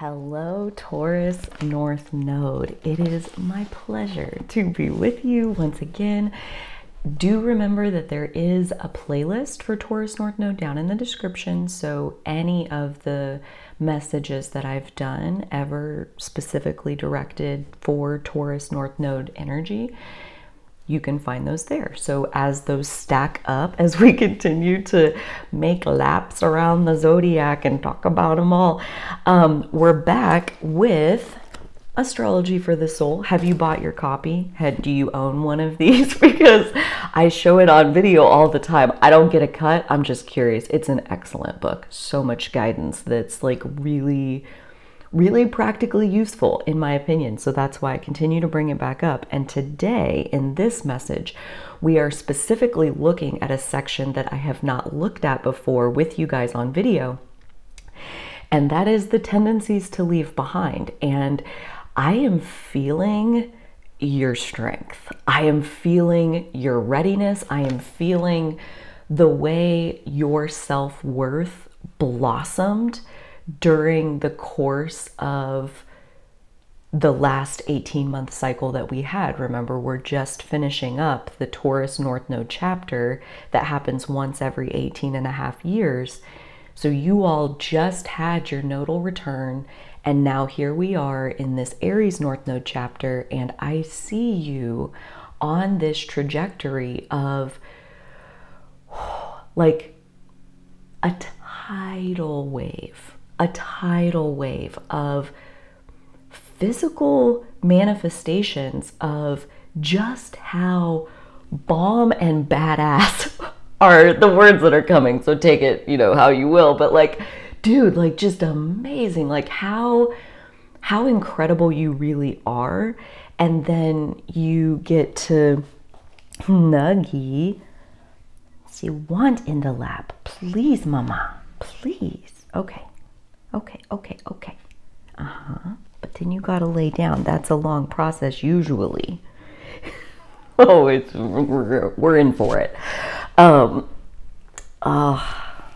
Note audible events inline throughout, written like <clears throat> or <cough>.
Hello, Taurus North Node. It is my pleasure to be with you once again. Do remember that there is a playlist for Taurus North Node down in the description. So, any of the messages that I've done ever specifically directed for Taurus North Node energy you can find those there. So as those stack up, as we <laughs> continue to make laps around the zodiac and talk about them all, um, we're back with astrology for the soul. Have you bought your copy? Had, do you own one of <laughs> these? because I show it on video all the time. I don't get a cut. I'm just curious. It's an excellent book. So much guidance that's like really really practically useful, in my opinion. So that's why I continue to bring it back up. And today, in this message, we are specifically looking at a section that I have not looked at before with you guys on video. And that is the tendencies to leave behind. And I am feeling your strength. I am feeling your readiness. I am feeling the way your self worth blossomed during the course of the last 18 month cycle that we had. Remember, we're just finishing up the Taurus North Node chapter that happens once every 18 and a half years. So you all just had your nodal return, and now here we are in this Aries North Node chapter, and I see you on this trajectory of <sighs> like a tidal wave a tidal wave of physical manifestations of just how bomb and badass <laughs> are the words that are coming. So take it, you know, how you will, but like dude, like just amazing. Like how how incredible you really are. And then you get to nuggy. See want in the lap please mama. Please. Okay Okay, okay, okay. Uh huh. But then you gotta lay down. That's a long process usually. <laughs> oh, it's we're, we're in for it. Um. Ah,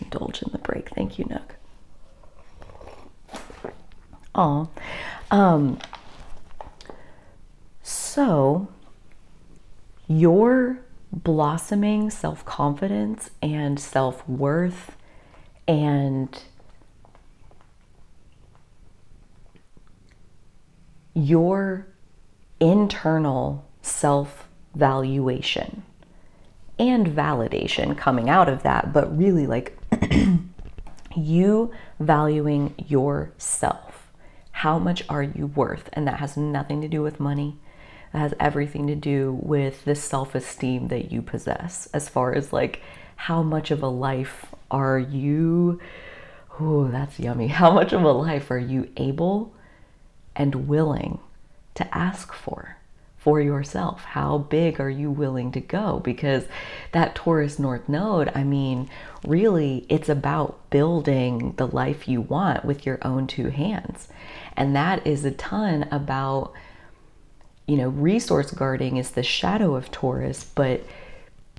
indulge in the break. Thank you, Nook. Oh, um. So your blossoming self confidence and self worth and your internal self valuation and validation coming out of that, but really like <clears throat> you valuing yourself. How much are you worth? And that has nothing to do with money. That has everything to do with the self esteem that you possess, as far as like how much of a life are you. Oh, that's yummy. <laughs> How much of a life are you able and willing to ask for for yourself. How big are you willing to go? Because that Taurus North Node, I mean, really, it's about building the life you want with your own two hands. And that is a ton about, you know, resource guarding is the shadow of Taurus, but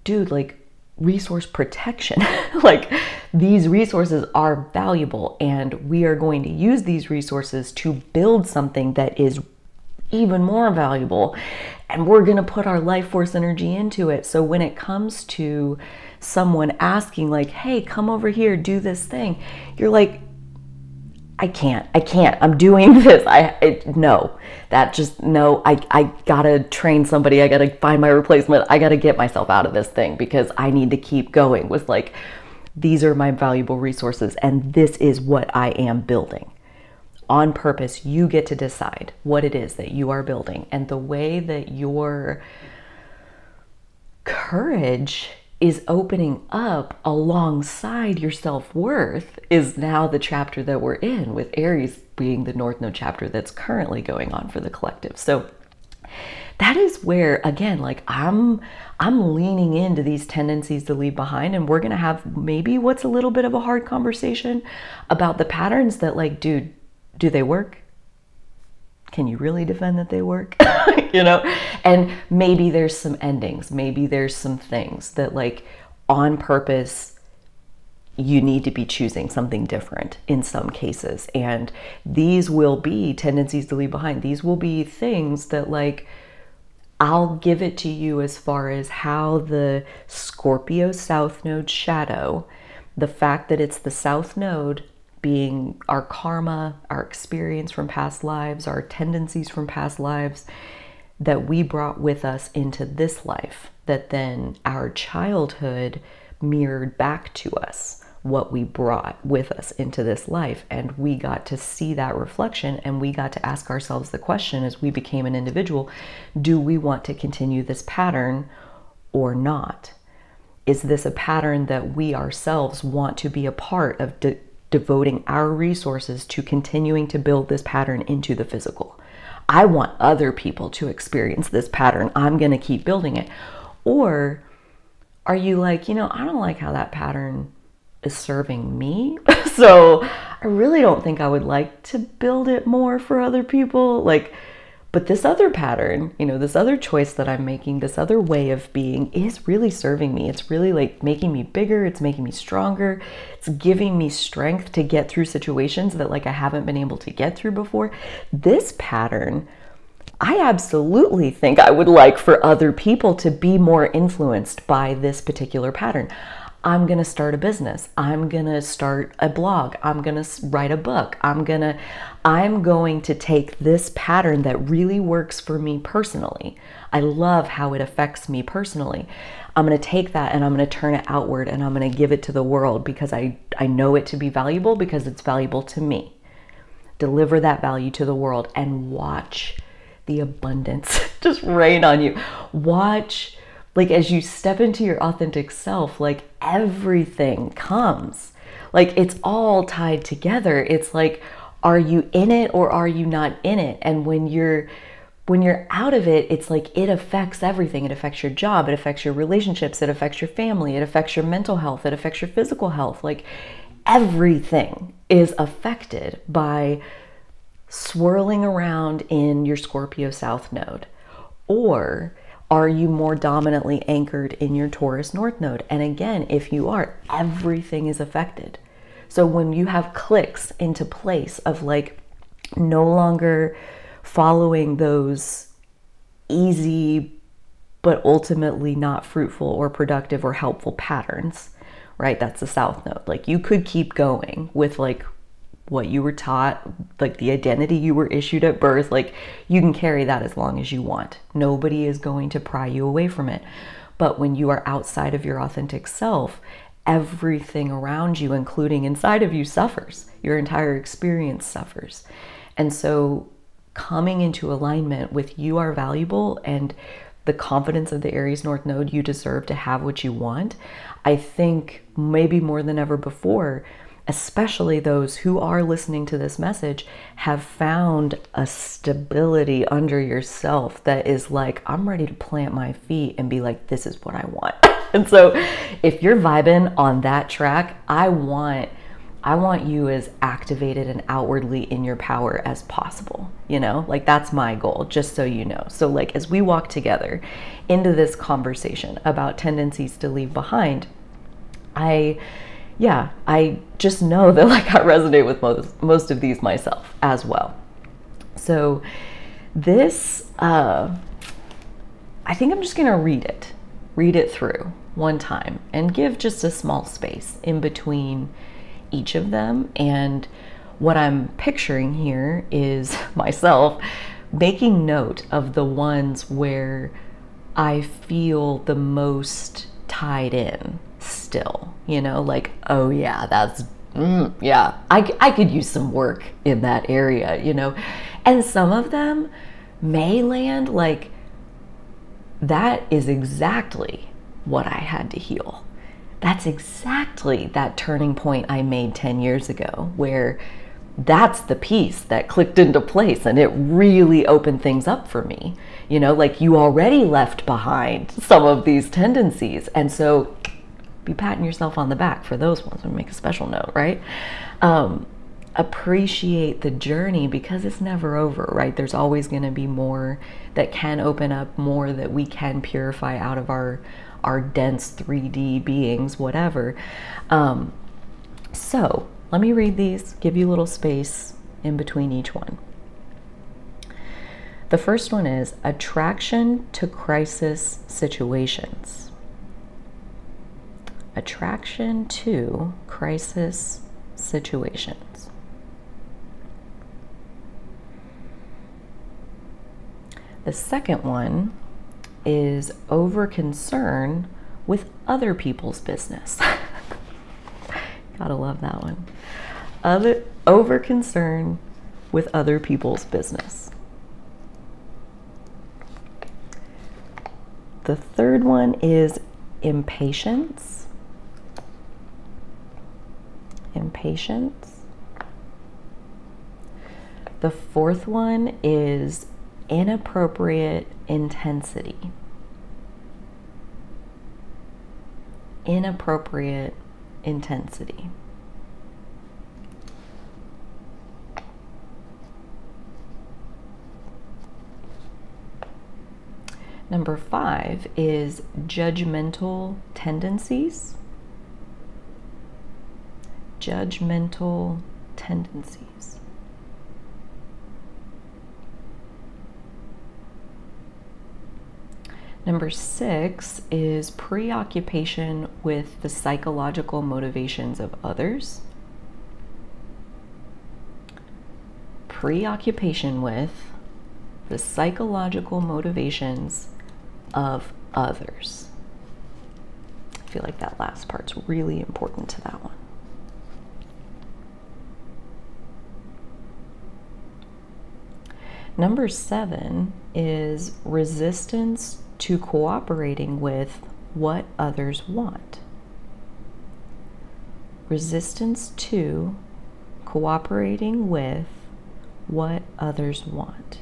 dude, like, resource protection. <laughs> like these resources are valuable and we are going to use these resources to build something that is even more valuable and we're going to put our life force energy into it. So when it comes to someone asking like, "Hey, come over here, do this thing." You're like, I can't. I can't. I'm doing <laughs> this. I it, no. That just no. I I got to train somebody. I got to find my replacement. I got to get myself out of this thing because I need to keep going with like these are my valuable resources and this is what I am building. On purpose, you get to decide what it is that you are building and the way that your courage is opening up alongside your self worth is now the chapter that we're in, with Aries being the North Node chapter that's currently going on for the collective. So that is where again like i'm i'm leaning into these tendencies to leave behind and we're going to have maybe what's a little bit of a hard conversation about the patterns that like dude do they work can you really defend that they work? <laughs> you know? And maybe there's some endings, maybe there's some things that, like, on purpose, you need to be choosing something different in some cases. And these will be tendencies to leave behind. These will be things that, like, I'll give it to you as far as how the Scorpio South Node shadow, the fact that it's the South Node being our karma, our experience from past lives, our tendencies from past lives that we brought with us into this life, that then our childhood mirrored back to us what we brought with us into this life. And we got to see that reflection and we got to ask ourselves the question as we became an individual do we want to continue this pattern or not? Is this a pattern that we ourselves want to be a part of de- devoting our resources to continuing to build this pattern into the physical? I want other people to experience this pattern. I'm going to keep building it. Or are you like, you know, I don't like how that pattern is serving me. <laughs> so I really don't think I would like to build it more for other people. Like, but this other pattern, you know, this other choice that I'm making, this other way of being is really serving me. It's really like making me bigger, it's making me stronger, it's giving me strength to get through situations that like I haven't been able to get through before. This pattern, I absolutely think I would like for other people to be more influenced by this particular pattern. I'm going to start a business. I'm going to start a blog. I'm going to write a book. I'm going to I'm going to take this pattern that really works for me personally. I love how it affects me personally. I'm going to take that and I'm going to turn it outward and I'm going to give it to the world because I I know it to be valuable because it's valuable to me. Deliver that value to the world and watch the abundance <laughs> just rain on you. Watch like as you step into your authentic self, like everything comes. Like it's all tied together. It's like, are you in it or are you not in it? And when you're when you're out of it, it's like it affects everything. It affects your job, it affects your relationships, it affects your family, it affects your mental health, it affects your physical health. Like everything is affected by swirling around in your Scorpio South node or are you more dominantly anchored in your Taurus North Node? And again, if you are, everything is affected. So when you have clicks into place of like no longer following those easy but ultimately not fruitful or productive or helpful patterns, right? That's the South Node. Like you could keep going with like what you were taught, like the identity you were issued at birth, like you can carry that as long as you want. Nobody is going to pry you away from it. But when you are outside of your authentic self, everything around you, including inside of you, suffers. Your entire experience suffers. And so, coming into alignment with you are valuable and the confidence of the Aries North Node, you deserve to have what you want. I think maybe more than ever before, especially those who are listening to this message, have found a stability under yourself that is like, I'm ready to plant my feet and be like, this is what I want. <laughs> and so if you're vibing on that track, I want. I want you as activated and outwardly in your power as possible. You know, like that's my goal, just so you know. So, like, as we walk together into this conversation about tendencies to leave behind, I yeah, I just know <laughs> that like I resonate with most most of these myself as well. So this uh, I think I'm just gonna read it, read it through one time and give just a small space in between each of them. And what I'm picturing here is <laughs> myself making note of the ones where I feel the most tied in still, you know, like, oh yeah, that's, mm, yeah, I, I could use some work in that area, you know. And some of them may land like, that is exactly what I had to heal. That's exactly that turning point I made 10 years ago, where that's the piece that clicked into place and it really opened things up for me. You know, like you already left behind some of these tendencies. And so be patting yourself on the back for those ones and make a special note, right? Um, appreciate the journey because it's never over, right? There's always going to be more that can open up, more that we can purify out of our our dense 3D beings, whatever. Um, So let me read these, give you a little space in between each one. The first one is attraction to crisis situations. Attraction to crisis situations. The second one is over concern with other people's business. <laughs> Gotta love that one. Other over concern with other people's business. The third one is impatience. Impatience. The fourth one is inappropriate intensity. Inappropriate intensity. Number five is judgmental tendencies. Judgmental tendencies. Number six is preoccupation with the psychological motivations of others. Preoccupation with the psychological motivations of others. I feel like that last part's really important to that one. Number seven is resistance to cooperating with what others want. Resistance to cooperating with what others want.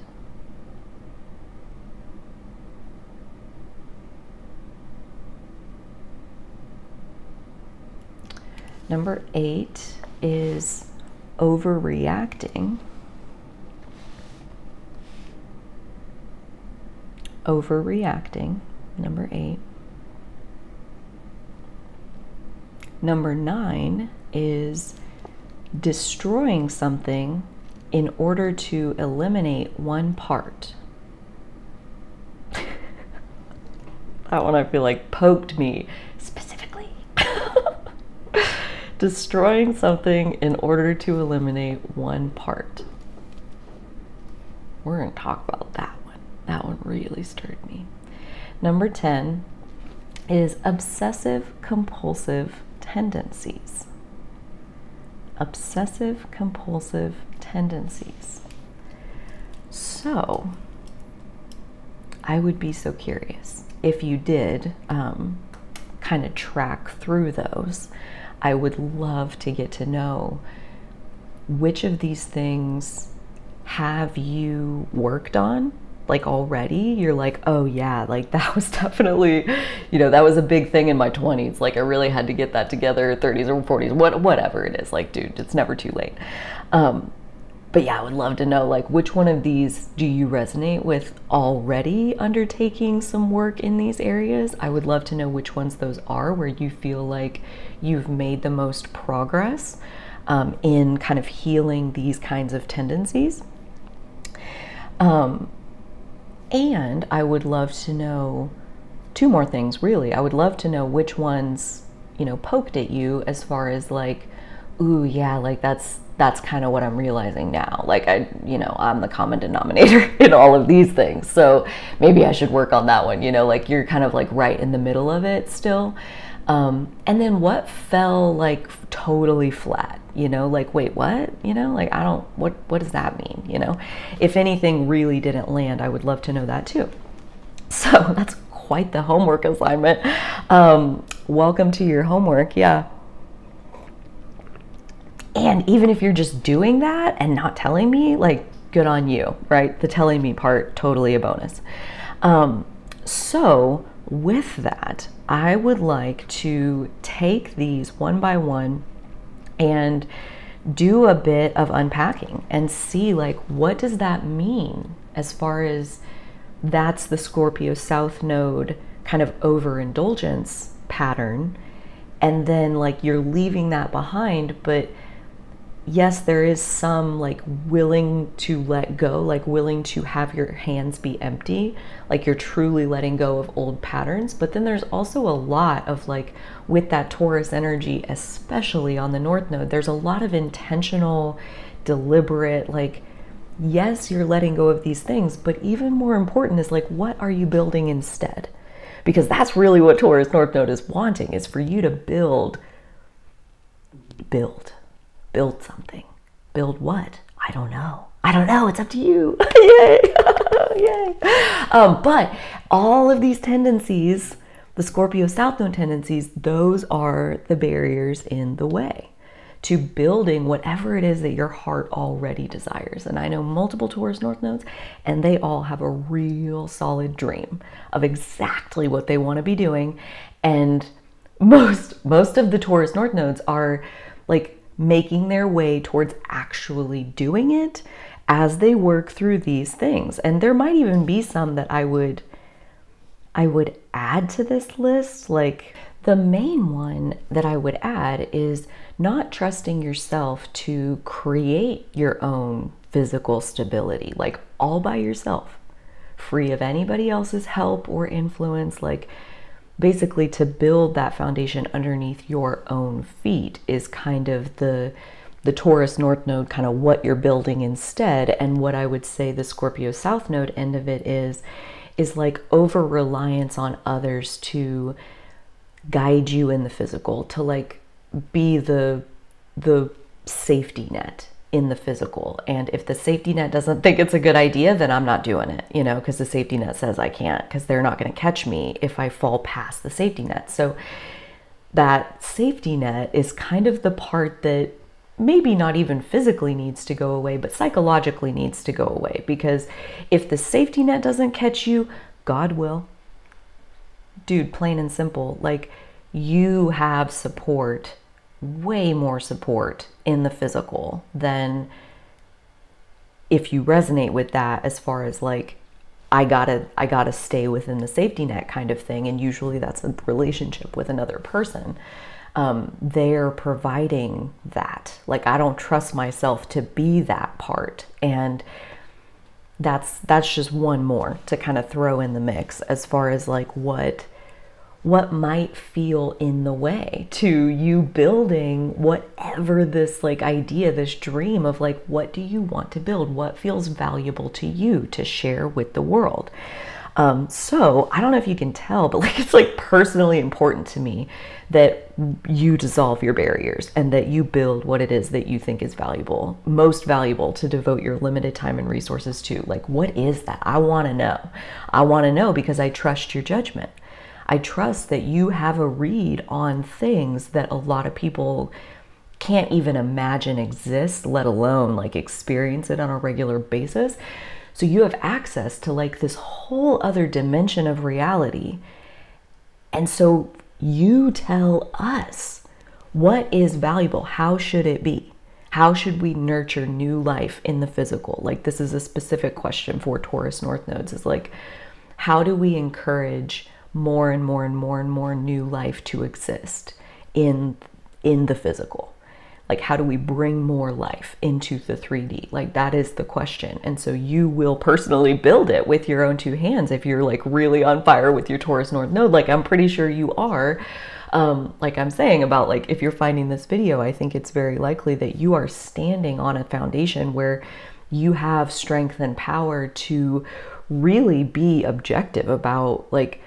Number eight is overreacting. Overreacting, number eight. Number nine is destroying something in order to eliminate one part. <laughs> that one I feel like poked me specifically. <laughs> destroying something in order to eliminate one part. We're going to talk about that. One really stirred me. Number 10 is obsessive compulsive tendencies. Obsessive compulsive tendencies. So, I would be so curious if you did um, kind of track through those. I would love to get to know which of these things have you worked on like already you're like oh yeah like <laughs> that was definitely you know that was a big thing in my 20s like i really had to get that together 30s or 40s what whatever it is. Like dude it's never too late. Um, but yeah i would love to know like which one of these do you resonate with already undertaking some work in these areas? I would love to know which ones those are where you feel like you've made the most progress um, in kind of healing these kinds of tendencies. Um, and I would love to know two more things, really. I would love to know which ones, you know, poked at you as far as like, ooh, yeah, like that's that's kind of what I'm realizing now. Like I, you know, I'm the common <laughs> denominator in all of these things. So maybe I should work on that one, you know, like you're kind of like right in the middle of it still. Um, and then what fell like totally flat, you know, like, wait, what? You know, like, I don't, what, what does that mean? You know, if anything really didn't land, I would love to know that too. <laughs> So that's quite the homework assignment. Um, welcome to your homework. Yeah. And even if you're just doing that and not telling me, like, good on you, right? The telling me part, totally a bonus. Um, so, with that, I would like to take these one by one and do a bit of unpacking and see like what does that mean as far as that's the Scorpio South node kind of overindulgence pattern. And then like you're leaving that behind, but yes, there is some like willing to let go, like willing to have your hands be empty, like you're truly letting go of old patterns. But then there's also a lot of like with that Taurus energy, especially on the North Node, there's a lot of intentional, deliberate, like, yes, you're letting go of these things, but even more important is like, what are you building instead? Because that's really what Taurus North Node is wanting is for you to build, build build something. Build what? I don't know. I don't know. It's up to you. <laughs> Yay. <laughs> Yay. Um, but all of these tendencies, the Scorpio South Node tendencies, those are the barriers in the way to building whatever it is that your heart already desires. And I know multiple Taurus North Nodes, and they all have a real solid dream of exactly what they want to be doing. And most most of the Taurus North Nodes are like making their way towards actually doing it as they work through these things. And there might even be some that I would I would add to this list. Like the main one that I would add is not trusting yourself to create your own physical stability, like all by yourself, free of anybody else's help or influence. Like basically to build that foundation underneath your own feet is kind of the the Taurus North Node, kind of what you're building instead. And what I would say the Scorpio South Node end of it is, is like over reliance on others to guide you in the physical, to like be the the safety net in the physical. And if the safety net doesn't think it's a good idea, then I'm not doing it, you know, because the safety net says I can't, because they're not going to catch me if I fall past the safety net. So that safety net is kind of the part that maybe not even physically needs to go away, but psychologically needs to go away. Because if the safety net doesn't catch you, God will. Dude, plain and simple. Like, you have support way more support in the physical than if you resonate with that as far as like I gotta I gotta stay within the safety net kind of thing and usually that's a relationship with another person um, they're providing that like I don't trust myself to be that part and that's that's just one more to kind of throw in the mix as far as like what what might feel in the way to you building whatever this like idea, this dream of like, what do you want to build? What feels valuable to you to share with the world? Um, so I don't know if you can tell, but <laughs> like it's like personally important to me that you dissolve your barriers and that you build what it is that you think is valuable, most valuable to devote your limited time and resources to. Like, what is that? I want to know. I want to know because I trust your judgment. I trust that you have a read on things that a lot of people can't even imagine exist, let alone like experience it on a regular basis. So you have access to like this whole other dimension of reality. And so you tell us what is valuable, how should it be? How should we nurture new life in the physical? Like, this is a specific question for Taurus North Nodes is like, how do we encourage more and more and more and more new life to exist in in the physical like how do we bring more life into the 3d like that is the question and so you will personally build it with your own two hands if you're like really on fire with your taurus north node like i'm pretty sure you are um, like i'm saying about like if you're finding this video i think it's very likely that you are standing on a foundation where you have strength and power to really be objective about like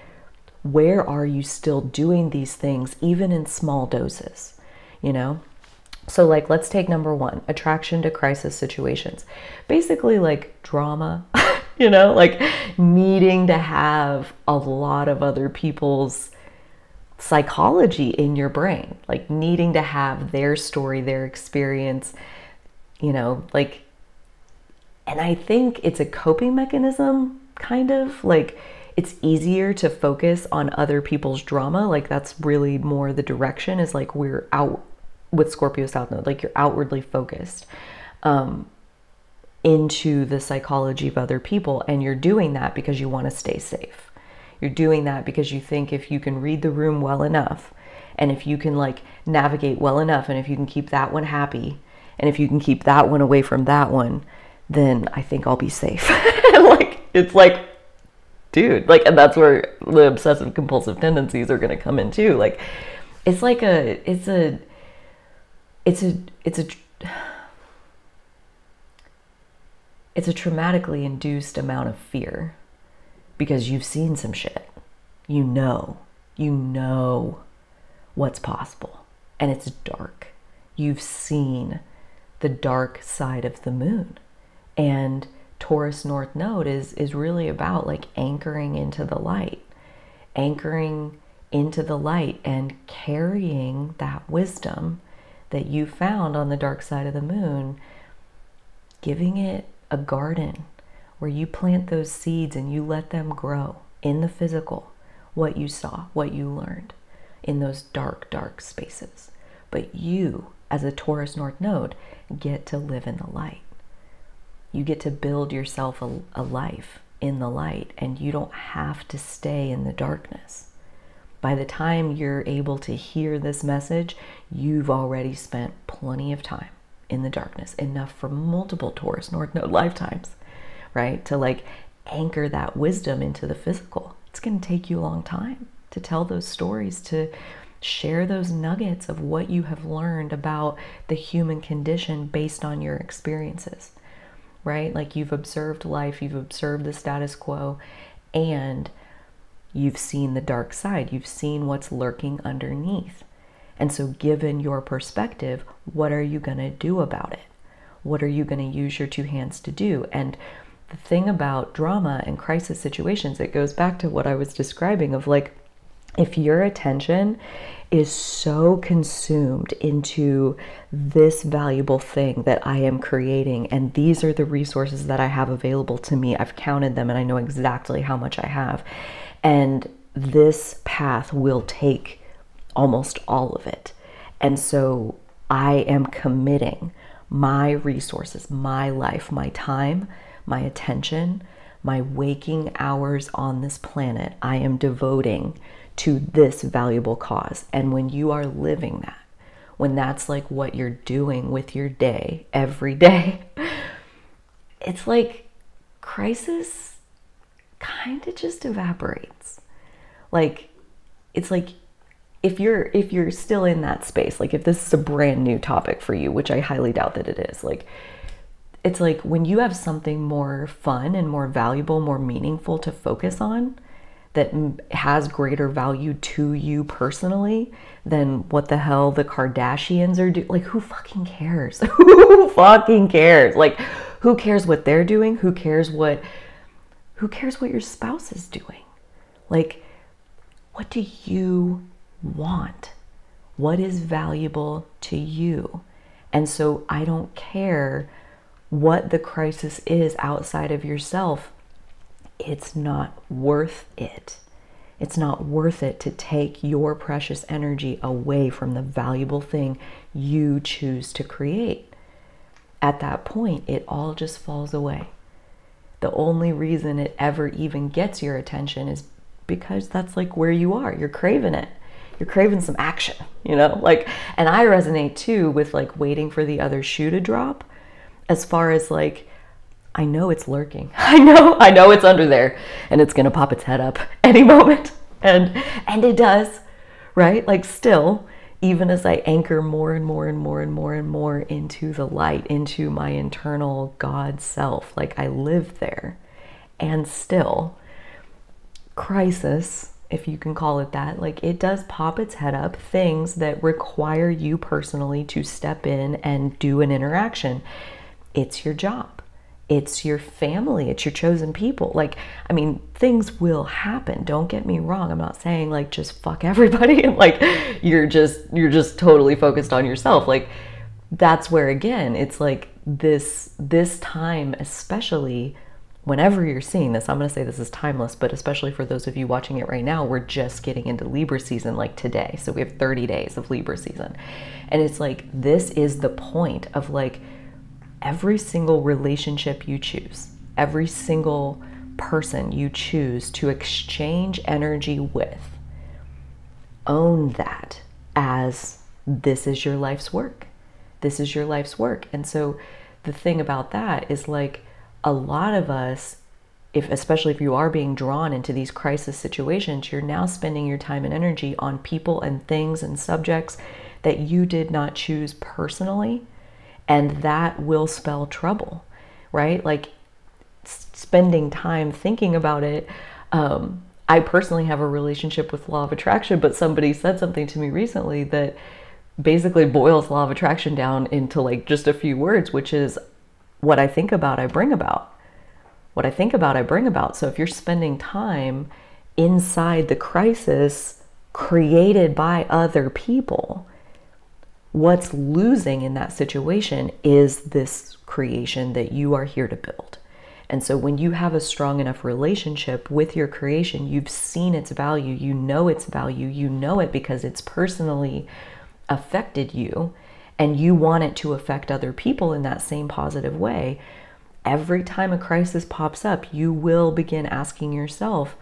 where are you still doing these things, even in small doses? You know? So, like, let's take number one attraction to crisis situations. Basically, like drama, <laughs> you know, like needing to have a lot of other people's psychology in your brain, like needing to have their story, their experience, you know, like, and I think it's a coping mechanism, kind of like it's easier to focus on other people's drama. Like that's really more the direction is like we're out with Scorpio South Node, like you're outwardly focused um, into the psychology of other people. And you're doing that because you want to stay safe. You're doing that because you think if you can read the room well enough And if you can like navigate well enough and if you can keep that one happy and if you can keep that one away from that one, then I think I'll be safe. <laughs> like it's like dude, like and that's where the obsessive compulsive tendencies are going to come in too. Like it's like a it's a it's a it's a it's a traumatically induced amount of fear because you've seen some shit. You know. You know what's possible. And it's dark. You've seen the dark side of the moon. And Taurus North Node is is really about like anchoring into the light. Anchoring into the light and carrying that wisdom that you found on the dark side of the moon, giving it a garden where you plant those seeds and you let them grow in the physical, what you saw, what you learned in those dark, dark spaces. But you, as a Taurus North Node, get to live in the light. You get to build yourself a, a life in the light, and you don't have to stay in the darkness. By the time you're able to hear this message, you've already spent plenty of time in the darkness, enough for multiple Taurus North Node lifetimes, right? To like anchor that wisdom into the physical. It's going to take you a long time to tell those stories, to share those nuggets of what you have learned about the human condition based on your experiences right? Like you've observed life, you've observed the status quo, and you've seen the dark side. You've seen what's lurking underneath. And so, given your perspective, what are you going to do about it? What are you going to use your two hands to do? And the thing about drama and crisis situations, it goes back to what I was describing of like, if your attention is so consumed into this valuable thing that I am creating, and these are the resources that I have available to me. I've counted them and I know exactly how much I have. And this path will take almost all of it. And so I am committing my resources, my life, my time, my attention, my waking hours on this planet, I am devoting to this valuable cause. And when you are living that, when that's like what you're doing with your day every day, <laughs> it's like crisis kind of just evaporates. Like, it's like if you're if you're still in that space like if this is a brand new topic for you which i highly doubt that it is like it's like when you have something more fun and more valuable more meaningful to focus on that has greater value to you personally than what the hell the Kardashians are doing. Like, who fucking cares? <laughs> who fucking cares? Like, who cares what they're doing? Who cares what, who cares what your spouse is doing? Like, what do you want? What is valuable to you? And so I don't care what the crisis is outside of yourself it's not worth it. It's not worth it to take your precious energy away from the valuable thing you choose to create. At that point, it all just falls away. The only reason it ever even gets your attention is because that's like where you are. You're craving it. You're craving some action, you know? Like, and I resonate too with like waiting for the other shoe to drop as far as like, I know it's lurking. <laughs> I know, I know it's under there and it's to pop its head up <laughs> any moment. And and it does, right? Like still, even as I anchor more and more and more and more and more into the light, into my internal God self, like I live there. And still, crisis, if you can call it that, like it does pop its head up, things that require you personally to step in and do an interaction. It's your job it's your family, it's your chosen people. Like, I mean, things will happen. Don't get me wrong. I'm not saying like just fuck <laughs> everybody and like you're just you're just totally focused on yourself. Like that's where again, it's like this this time especially whenever you're seeing this, I'm going to say this is timeless, but especially for those of you watching it right now, we're just getting into Libra season like today. So we have 30 days of Libra season. And it's like this is the point of like every single relationship you choose, every single person you choose to exchange energy with, own that. as this is your life's work. This is your life's work. And so the thing about that is like a lot of us if especially if you are being drawn into these crisis situations, you're now spending your time and energy on people and things and subjects that you did not choose personally, and that will spell trouble, right? Like spending time thinking about it. Um, I personally have a relationship with law of attraction, but somebody said something to me recently that basically boils law of attraction down into like just a few words, which is what I think about, I bring about. What I think about, I bring about. So if you're spending time inside the crisis created by other people, what's losing in that situation is this creation that you are here to build. And so when you have a strong enough relationship with your creation, you've seen its value, you know its value, you know it because it's personally affected you, and you want it to affect other people in that same positive way. Every time a crisis pops up, you will begin asking yourself,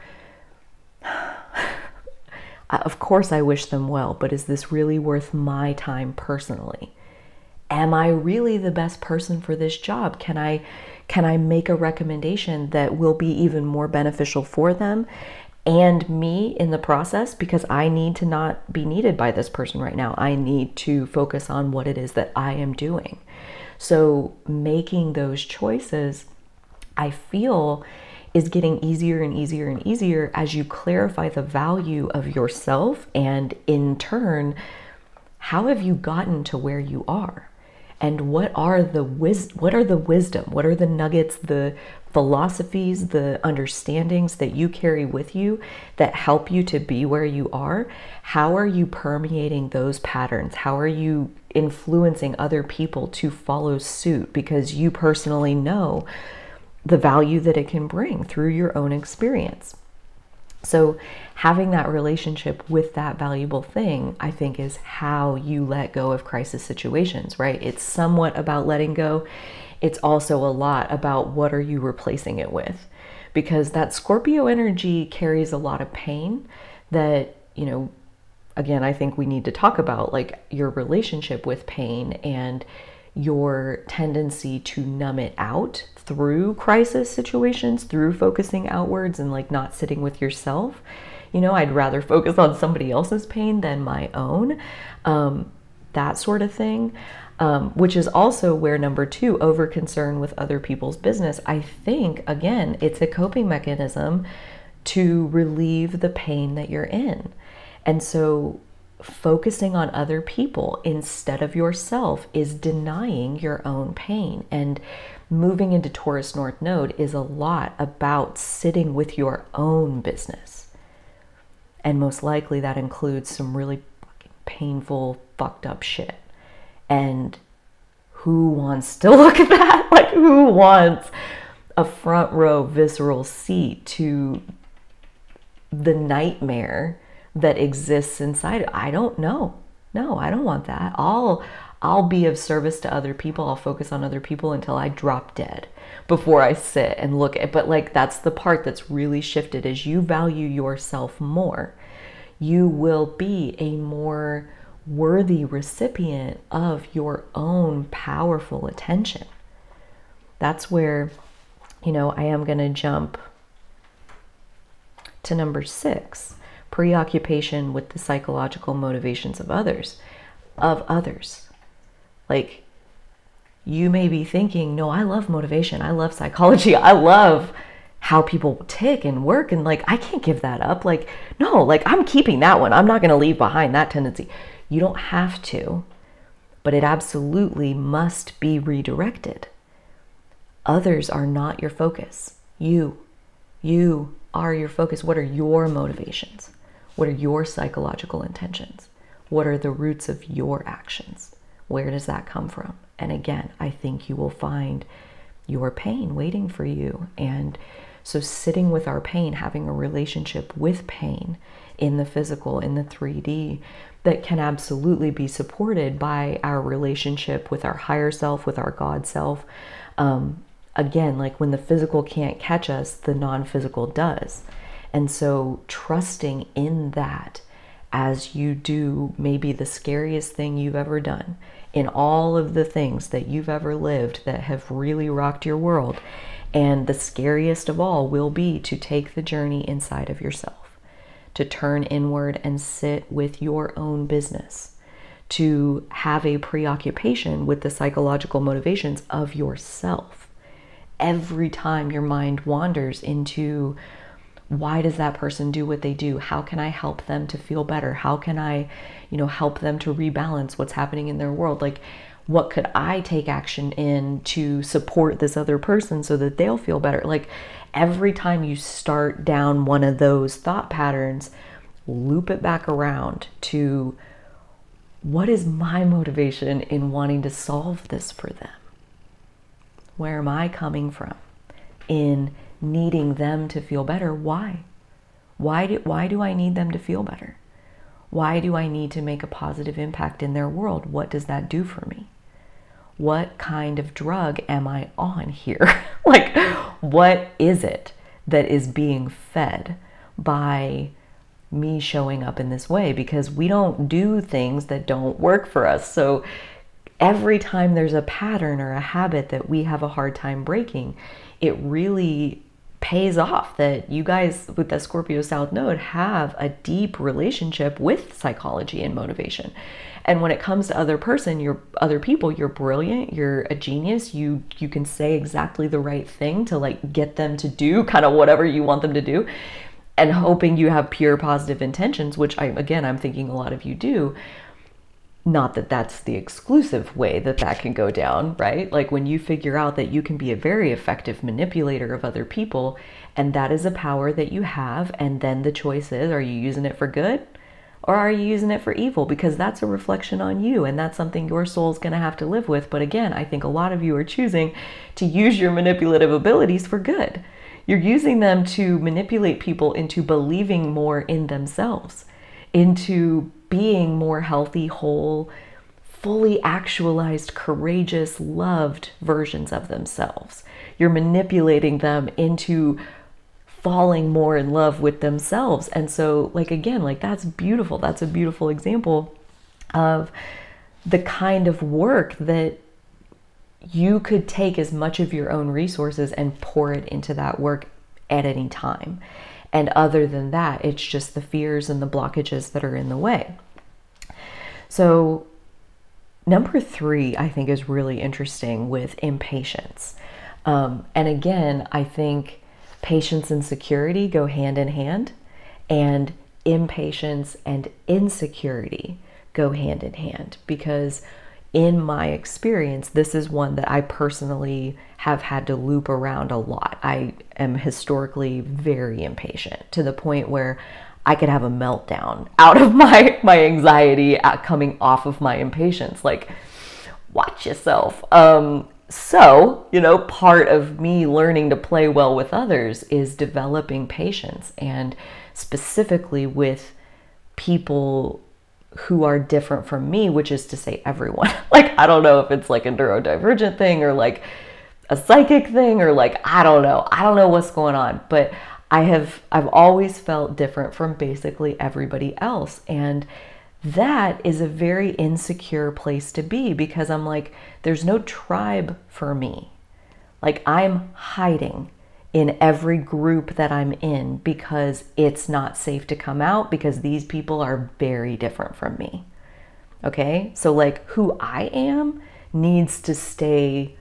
of course, I wish them well, but is this really worth my time personally? Am I really the best person for this job? Can I can I make a recommendation that will be even more beneficial for them and me in the process because I need to not be needed by this person right now. I need to focus on what it is that I am doing. So, making those choices, I feel, is getting easier and easier and easier as you clarify the value of yourself and in turn, how have you gotten to where you are? and what are the wis- what are the wisdom? What are the nuggets the philosophies the understandings that you carry with you that help you to be where you are? How are you permeating those patterns? How are you influencing other people to follow suit? Because you personally know the value that it can bring through your own experience so, having that relationship with that valuable thing, I think, is how you let go of crisis situations, right? It's somewhat about letting go. It's also a lot about what are you replacing it with? Because that Scorpio energy carries a lot of pain that, you know, again, I think we need to talk about like your relationship with pain and your tendency to numb it out through crisis situations, through focusing outwards and like not sitting with yourself. You know, I'd rather focus on somebody else's pain than my own, um, that sort of thing. Um, which is also where number two, over concern with other people's business. I think, again, it's a coping mechanism to relieve the pain that you're in. And so focusing on other people instead of yourself is denying your own pain. And moving into Taurus North Node is a lot about sitting with your own business. And most likely that includes some really painful, fucked up shit. And who wants to <laughs> look at that? Like, who wants a front row visceral seat to the nightmare that exists inside. I don't know. No, I don't want that. I'll I'll be of service to other people. I'll focus on other people until I drop dead before I sit and look at but like that's the part that's really shifted as you value yourself more. You will be a more worthy recipient of your own powerful attention. That's where you know, I am going to jump to number 6 preoccupation with the psychological motivations of others of others. Like you may be thinking no i love motivation. I love psychology. <laughs> I love how people tick and work and like i can't give that up. Like no like i'm keeping that one. I'm not going to leave behind that tendency. You don't have to but it absolutely must be redirected. Others are not your focus. You you are your focus. What are your motivations what are your psychological intentions? What are the roots of your actions? Where does that come from? And again, I think you will find your pain waiting for you. And so, sitting with our pain, having a relationship with pain in the physical, in the 3D, that can absolutely be supported by our relationship with our higher self, with our God self. Um, again, like when the physical can't catch us, the non physical does. And so trusting in that as you do maybe the scariest thing you've ever done in all of the things that you've ever lived that have really rocked your world. And the scariest of all will be to take the journey inside of yourself, to turn inward and sit with your own business, to have a preoccupation with the psychological motivations of yourself. Every time your mind wanders into why does that person do what they do? How can i help them to feel better? How can i you know help them to rebalance what's happening in their world? Like what could i take action in to support this other person so that they'll feel better? Like every time you start down one of those thought patterns loop it back around to what is my motivation in wanting to solve this for them? Where am i coming from in needing them to feel better. Why? Why do, why do I need them to feel better? Why do I need to make a positive impact in their world? What does that do for me? What kind of drug am I on here? <laughs> like, what is it that is being fed by me showing up in this way? Because we don't do things that don't work for us. So, every time there's a pattern or a habit that we have a hard time breaking, it really pays off that you guys with the Scorpio South Node have a deep relationship with psychology and motivation. And when it comes to other person, you're other people, you're brilliant, you're a genius. You you can say exactly the right thing to like get them to do <laughs> kind of whatever you want them to do. And hoping you have pure positive intentions, which I again I'm thinking a lot of you do not that that's the exclusive way that that can go down, right? Like when you figure out that you can be a very effective manipulator of other people, and that is a power that you have, and then the choice is are you using it for good or are you using it for evil? Because that's a reflection on you, and that's something your soul's gonna have to live with. But again, I think a lot of you are choosing to use your manipulative abilities for good. You're using them to manipulate people into believing more in themselves, into being more healthy, whole, fully actualized, courageous, loved versions of themselves. You're manipulating them into falling more in love with themselves. And so, like, again, like that's beautiful. That's a beautiful example of the kind of work that you could take as much of your own resources and pour it into that work at any time. And other than that, it's just the fears and the blockages that are in the way. So, number three, I think, is really interesting with impatience. Um, and again, I think patience and security go hand in hand, and impatience and insecurity go hand in hand because in my experience, this is one that I personally have had to loop around a lot. I am historically very impatient to the point where I could have a meltdown <laughs> out of my my anxiety coming off of my impatience. Like, watch yourself. Um, so, you know, part of me learning to play well with others is developing patience and specifically with people who are different from me, which is to say everyone. <laughs> like, I don't know if it's like a neurodivergent thing or like a psychic thing or like, I don't know. I don't know what's going on, but I have, I've always felt different from basically everybody else. And that is a very insecure place to be because I'm like, there's no tribe for me. Like, I'm hiding in every group that I'm in because it's not safe to come out because these people are very different from me. Okay? So, like, who I am needs to stay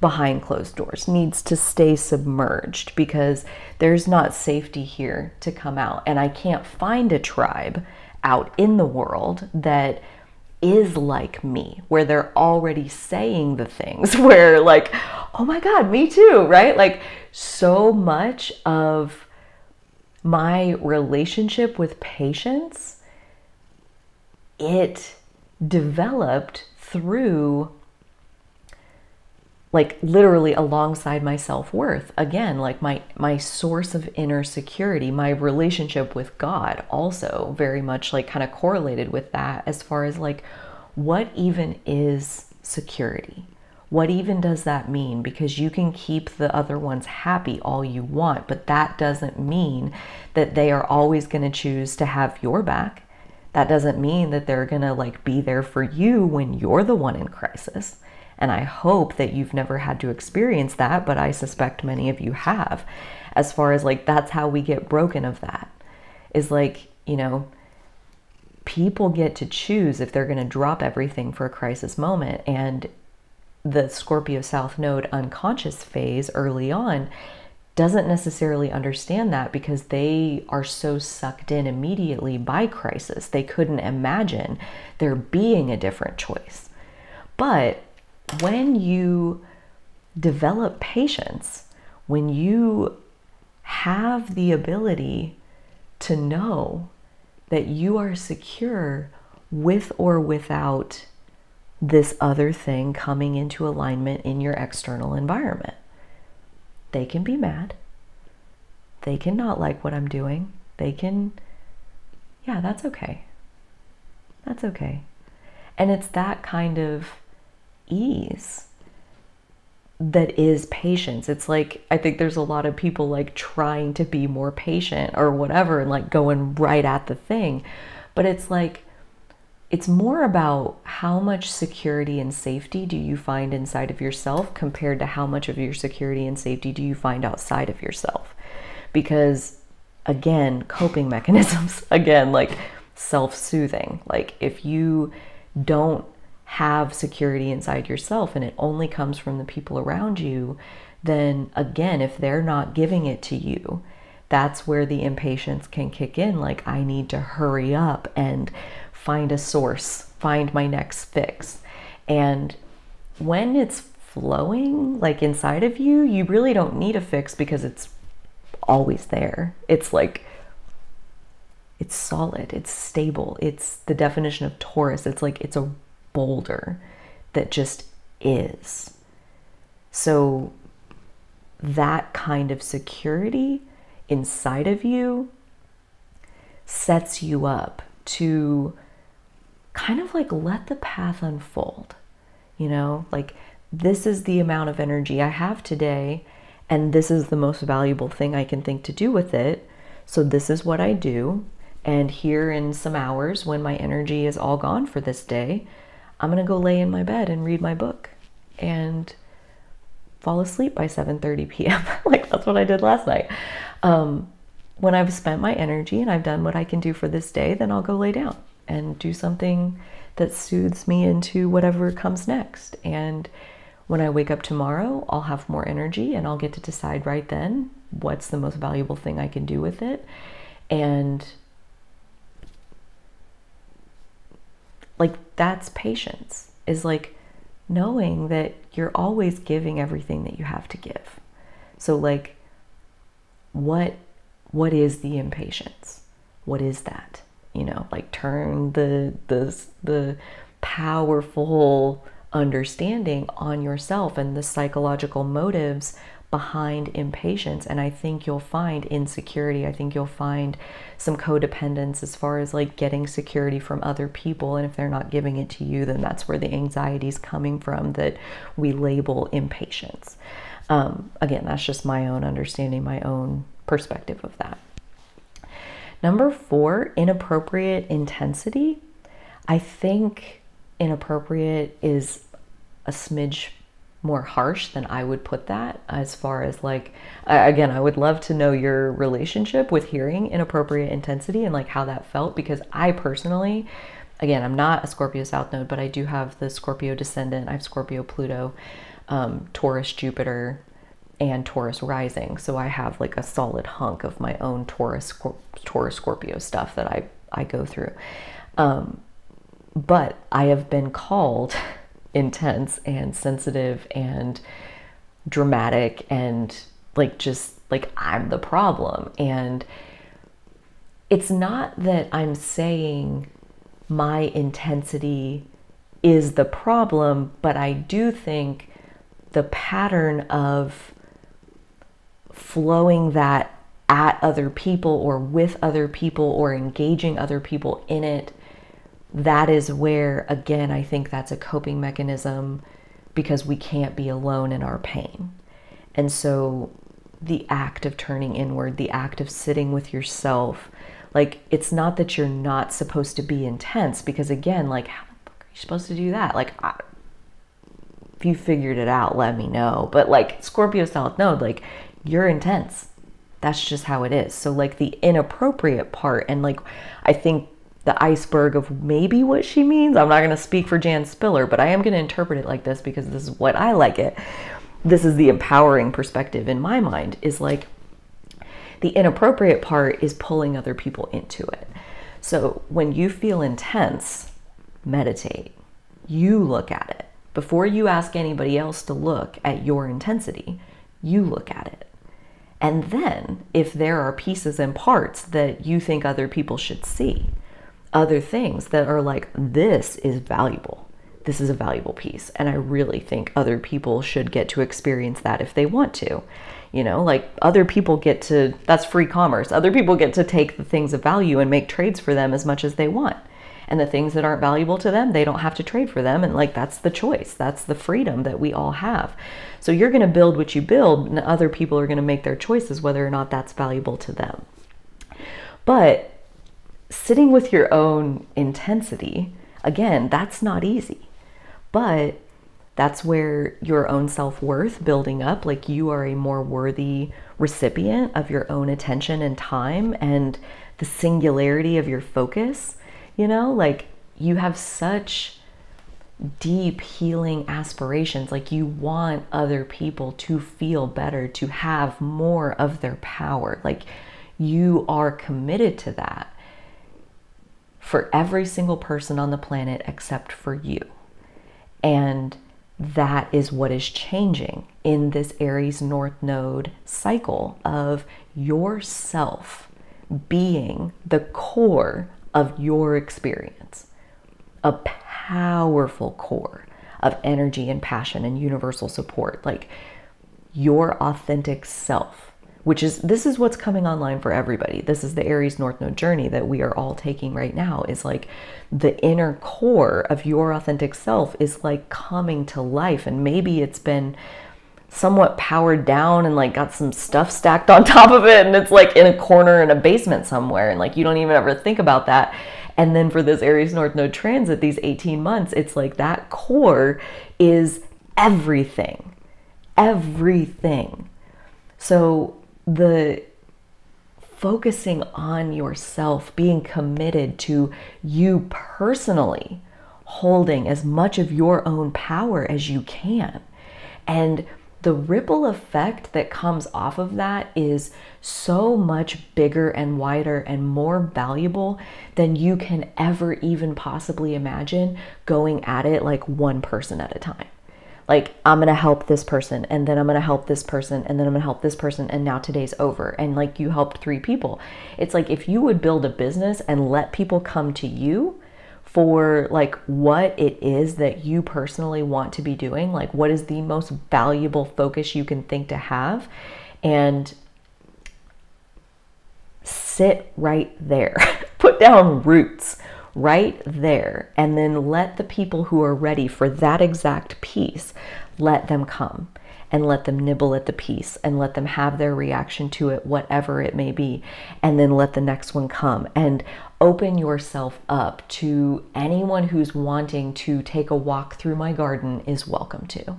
behind closed doors, needs to stay submerged because there's not safety here to come out. And I can't find a tribe out in the world that is like me, where they're already saying the things, <laughs> where, like, oh my God, me too, right? Like, so much of my relationship with patience, it developed through like literally alongside my self-worth. Again like my my source of inner security my relationship with god also very much like kind of correlated with that as far as like what even is security? What even does that mean? Because you can keep the other ones happy all you want but that doesn't mean that they are always going to choose to have your back. That doesn't mean that they're going to like be there for you when you're the one in crisis. And I hope that you've never had to experience that, but I suspect many of you have. As far as like, that's how we get broken of that is like, you know, people get to choose if they're going to drop everything for a crisis moment. And the Scorpio South Node unconscious phase early on doesn't necessarily understand that because they are so sucked in immediately by crisis. They couldn't imagine there being a different choice. But when you develop patience, when you have the ability to know that you are secure with or without this other thing coming into alignment in your external environment. They can be mad. They can not like what I'm doing. They can, yeah, that's okay. That's okay. And it's that kind of ease that is patience. It's like, I think there's a lot of people like trying to be more patient or whatever and like going right at the thing. But it's like, it's more about how much security and safety do you find inside of yourself compared to how much of your security and safety do you find outside of yourself. Because again, coping <laughs> mechanisms, again, like self soothing. Like if you don't have security inside yourself and it only comes from the people around you, then again, if they're not giving it to you, that's where the impatience can kick in. Like, I need to hurry up and find a source, find my next fix. And when it's flowing like inside of you, you really don't need a fix because it's always there. It's like, it's solid, it's stable. It's the definition of Taurus. It's like, it's a boulder that just is. So, that kind of security inside of you sets you up to kind of like let the path unfold. You know, like this is the amount of energy I have today, and this is the most valuable thing I can think to do with it. So, this is what I do. And here in some hours, when my energy is all gone for this day, I'm going to go lay in my bed and read my book and fall asleep by 7:30 p.m. <laughs> like that's what I did last night. Um, when I've spent my energy and I've done what I can do for this day, then I'll go lay down and do something that soothes me into whatever comes next. And when I wake up tomorrow, I'll have more energy and I'll get to decide right then what's the most valuable thing I can do with it. And like that's patience is like knowing that you're always giving everything that you have to give. So like what what is the impatience? What is that? You know, like turn the the the powerful understanding on yourself and the psychological motives behind impatience. And I think you'll find insecurity. I think you'll find some codependence as far as like getting security from other people. And if they're not giving it to you, then that's where the anxiety is coming from that we label impatience. Um, again, that's just my own understanding, my own perspective of that. Number four, inappropriate intensity. I think inappropriate is a smidge more harsh than I would put that as far as like again I would love to know your relationship with hearing inappropriate intensity and like how that felt because I personally again I'm not a Scorpio South node but I do have the Scorpio descendant. I have Scorpio Pluto um, Taurus Jupiter and Taurus rising. So I have like a solid hunk of my own Taurus Taurus Scorpio stuff that I I go through. Um, but I have been called <laughs> intense and sensitive and dramatic and like just like I'm the problem. And it's not that I'm saying my intensity is the problem, but I do think the pattern of flowing that at other people or with other people or engaging other people in it that is where, again, I think that's a coping mechanism because we can't be alone in our pain. And so the act of turning inward, the act of sitting with yourself, Like, it's not that you're not supposed to be intense, because again, like, how the fuck are you supposed to do that? Like, I, if you figured it out, let me know. But like Scorpio South Node, like, you're intense. That's just how it is. So, like, the inappropriate part, and like, I think the iceberg of maybe what she means. I'm not going to speak for Jan Spiller, but I am going to interpret it like this because this is what I like it. This is the empowering perspective in my mind is like the inappropriate part is pulling other people into it. So when you feel intense, meditate. You look at it. Before you ask anybody else to look at your intensity, you look at it. And then, if there are pieces and parts that you think other people should see, other things that are like, this is valuable. This is a valuable piece. And I really think other people should get to experience that if they want to. You know, like other people get to, that's free commerce. Other people get to take the things of value and make trades for them as much as they want. And the things that aren't valuable to them, they don't have to trade for them. And like, that's the choice. That's the freedom that we all have. So you're going to build what you build, and other people are going to make their choices whether or not that's valuable to them. But sitting with your own intensity, again, that's not easy. But that's where your own self worth building up, like you are a more worthy recipient of your own attention and time and the singularity of your focus. You know, like you have such deep healing aspirations. Like you want other people to feel better, to have more of their power. Like you are committed to that for every single person on the planet except for you. And that is what is changing in this Aries North Node cycle of yourself being the core of your experience, a powerful core of energy and passion and universal support, like your authentic self which is this is what's coming online for everybody. This is the Aries North Node journey that we are all taking right now is like the inner core of your authentic self is like coming to life and maybe it's been somewhat powered down and like got some stuff stacked on <laughs> top of it and it's like in a corner in a basement somewhere and like you don't even ever think about that. And then for this Aries North Node transit these 18 months, it's like that core is everything. Everything. So the focusing on yourself, being committed to you personally holding as much of your own power as you can. And the ripple effect that comes off of that is so much bigger and wider and more valuable than you can ever even possibly imagine going at it like one person at a time like i'm gonna help this person and then i'm gonna help this person and then i'm gonna help this person and now today's over. And like you helped three people. It's like if you would build a business and let people come to you for like what it is that you personally want to be doing like what is the most valuable focus you can think to have and sit right there. <laughs> Put down roots right there. And then let the people who are ready for that exact piece let them come and let them nibble at the piece and let them have their reaction to it whatever it may be and then let the next one come. And open yourself up to anyone who's wanting to take a walk through my garden is welcome to.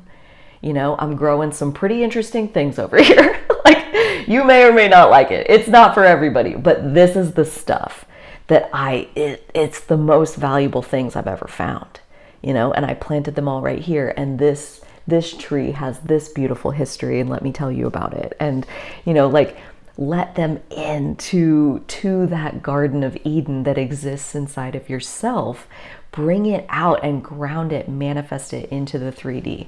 You know i'm growing some pretty interesting things over <laughs> here. Like you may or may not like it. It's not for everybody but this is the stuff that I it, it's the most valuable things I've ever found, you know, and I planted them all right here and this this tree has this beautiful history and let me tell you about it. And you know, like let them into to that garden of Eden that exists inside of yourself. Bring it out and ground it, manifest it into the 3D.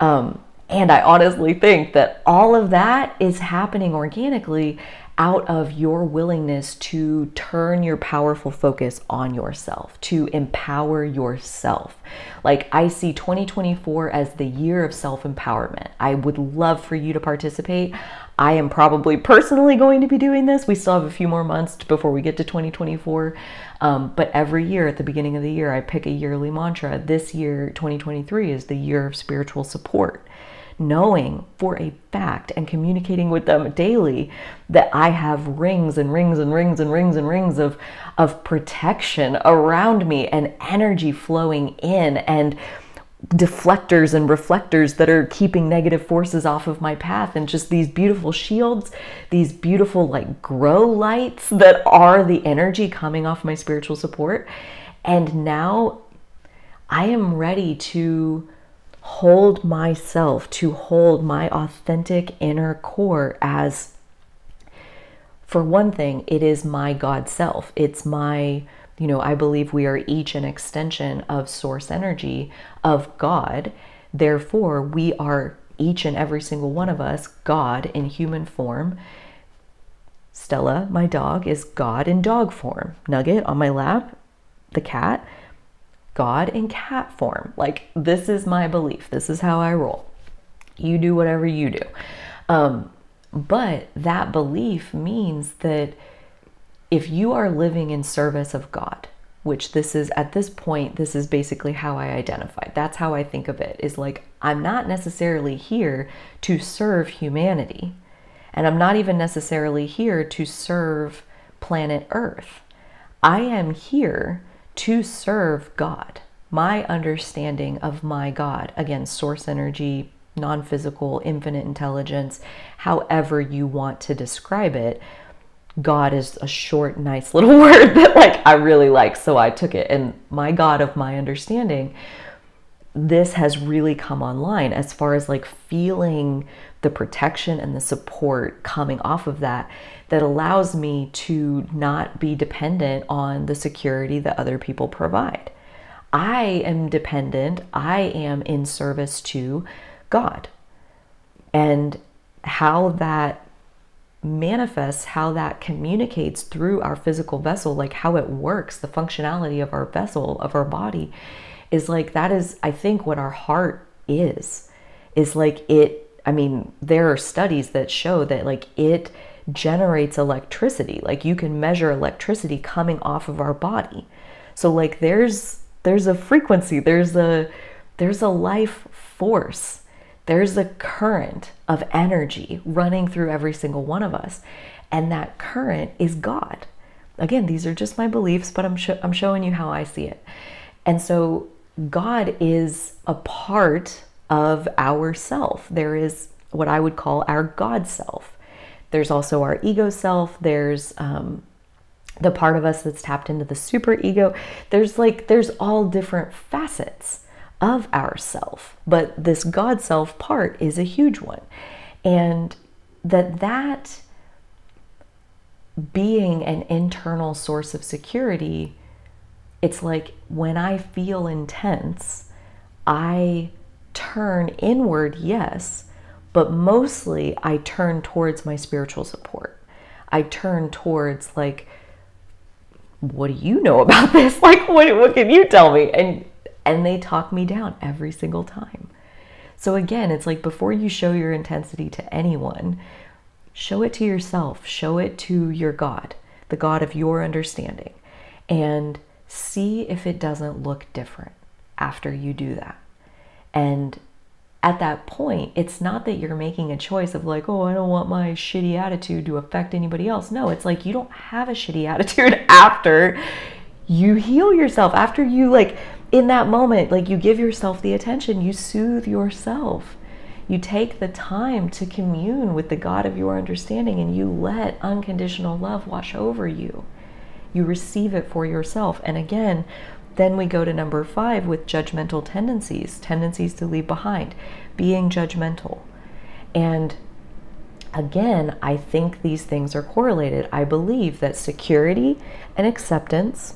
Um, and I honestly think that all of that is happening organically out of your willingness to turn your powerful focus on yourself, to empower yourself. Like, I see 2024 as the year of self empowerment. I would love for you to participate. I am probably personally going to be doing this. We still have a few more months before we get to 2024. Um, but every year at the beginning of the year, I pick a yearly mantra. This year, 2023, is the year of spiritual support knowing for a fact and communicating with them daily that I have rings and rings and rings and rings and rings of, of protection around me and energy flowing in and deflectors and reflectors that are keeping negative forces off of my path and just these beautiful shields these beautiful like grow lights that are the energy coming off my spiritual support. And now i am ready to hold myself to hold my authentic inner core as for one thing it is my god self it's my you know, I believe we are each an extension of source energy of God. Therefore, we are each and every single one of us God in human form. Stella, my dog, is God in dog form. Nugget on my lap, the cat, God in cat form. Like, this is my belief. This is how I roll. You do whatever you do. Um, but that belief means that if you are living in service of God, which this is at this point, this is basically how I identify. That's how I think of it is like, I'm not necessarily here to serve humanity. And I'm not even necessarily here to serve planet Earth. I am here to serve God. My understanding of my God, again, source energy, non physical, infinite intelligence, however you want to describe it, God is a short, nice <laughs> little word that like I really like. So I took it. And my God of my understanding, this has really come online as far as like feeling the protection and the support coming off of that that allows me to not be dependent on the security that other people provide. I am dependent, I am in service to God. And how that manifests how that communicates through our physical vessel, like how it works, the functionality of our vessel, of our body, is like that is, I think, what our heart is. Is like it, I mean, there are studies that show that like it generates electricity. Like you can measure electricity coming off of our body. So like there's there's a frequency, there's a there's a life force there's a current of energy running through every single one of us. And that current is God. Again, these are just my beliefs, but I'm, sh- I'm showing you how I see it. And so God is a part of our self. There is what I would call our God self. There's also our ego self. There's um, the part of us that's tapped into the super ego. There's like, there's all different facets of ourself but this god self part is a huge one and that that being an internal source of security it's like when i feel intense i turn inward yes but mostly i turn towards my spiritual support. I turn towards like what do you know about <laughs> this? Like what, what can you tell me? And and they talk me down every single time. So again, it's like before you show your intensity to anyone, show it to yourself, show it to your God, the God of your understanding, and see if it doesn't look different after you do that. And at that point, it's not that you're making a choice of like, oh, I don't want my shitty attitude to affect anybody else. No, it's like you don't have a shitty <laughs> attitude after you heal yourself, after you like in that moment, like you give yourself the attention, you soothe yourself. You take the time to commune with the God of your understanding and you let unconditional love wash over you. You receive it for yourself. And again, then we go to number five with judgmental tendencies, tendencies to leave behind, being judgmental. And again, I think these things are correlated. I believe that security and acceptance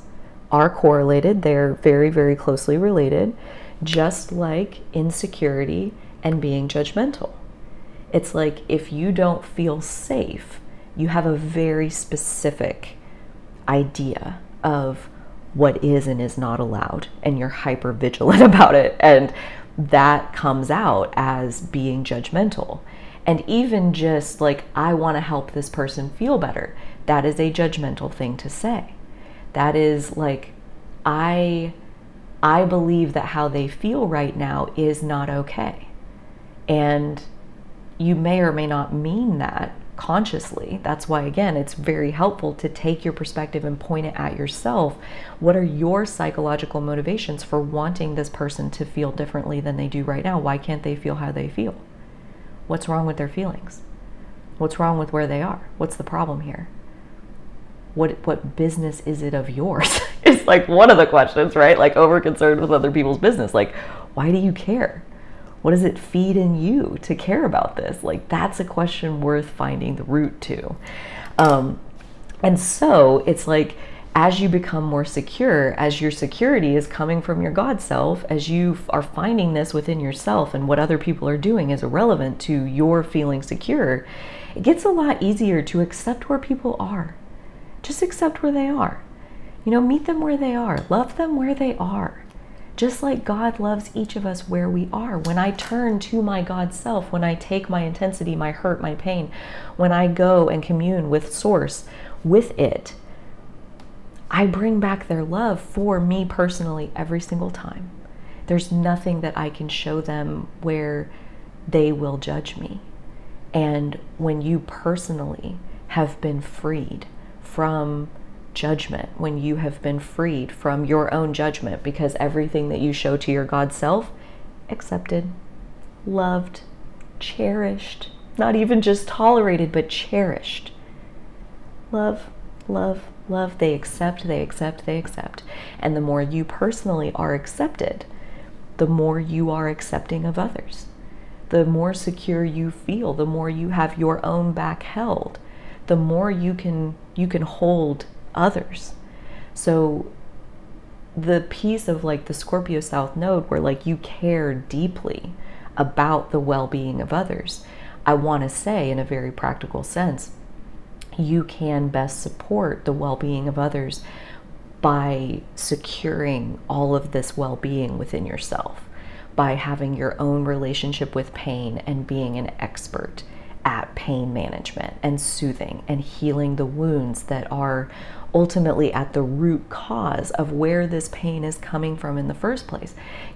are correlated, they're very, very closely related, just like insecurity and being judgmental. It's like if you don't feel safe, you have a very specific idea of what is and is not allowed, and you're hyper vigilant <laughs> about it. And that comes out as being judgmental. And even just like, I want to help this person feel better, that is a judgmental thing to say. That is like, I, I believe that how they feel right now is not okay. And you may or may not mean that consciously. That's why, again, it's very helpful to take your perspective and point it at yourself. What are your psychological motivations for wanting this person to feel differently than they do right now? Why can't they feel how they feel? What's wrong with their feelings? What's wrong with where they are? What's the problem here? What, what business is it of yours? <laughs> it's like one of the questions, right? Like over concerned with other people's business. Like, why do you care? What does it feed in you to care about this? Like, that's a question worth finding the root to. Um, and so it's like, as you become more secure, as your security is coming from your God self, as you are finding this within yourself and what other people are doing is irrelevant to your feeling secure, it gets a lot easier to accept where people are. Just accept where they are. You know, meet them where they are, love them where they are just like God loves each of us where we are. When I turn to my God self, when I take my intensity, my hurt, my pain, when I go and commune with Source, with it, I bring back their love for me personally every single time. There's nothing that I can show them where they will judge me. And when you personally have been freed from judgment, when you have been freed from your own judgment, because everything that you show to your God self, accepted, loved, cherished, not even just tolerated, but cherished. Love, love, love. They accept, they accept, they accept. And the more you personally are accepted, the more you are accepting of others. The more secure you feel, the more you have your own back held, the more you can you can hold others. So the piece of like the Scorpio South node where like you care deeply about the well-being of others. I want to say in a very practical sense, you can best support the well-being of others by securing all of this well-being within yourself, by having your own relationship with pain and being an expert at pain management and soothing and healing the wounds that are ultimately at the root cause of where this pain is coming from in the first place.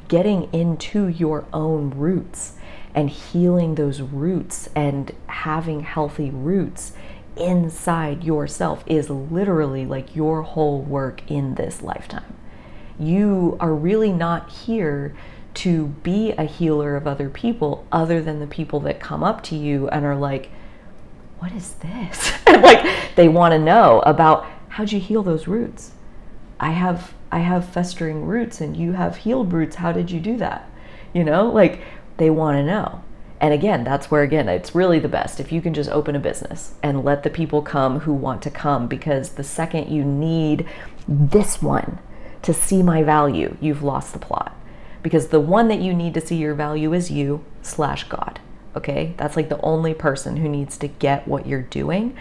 Getting into your own roots and healing those roots and having healthy roots inside yourself is literally like your whole work in this lifetime. You are really not here to be a healer of other people other than the people that come up to you and are like, what is this? <laughs> like they want to know about how'd you heal those roots? I have I have festering roots and you have healed roots. How did you do that? You know, like they want to know. And again, that's where again it's really the best if you can just open a business and let the people come who want to come because the second you need this one to see my value, you've lost the plot. Because the one that you need to see your value is you slash God. Okay? That's like the only person who needs to get what you're doing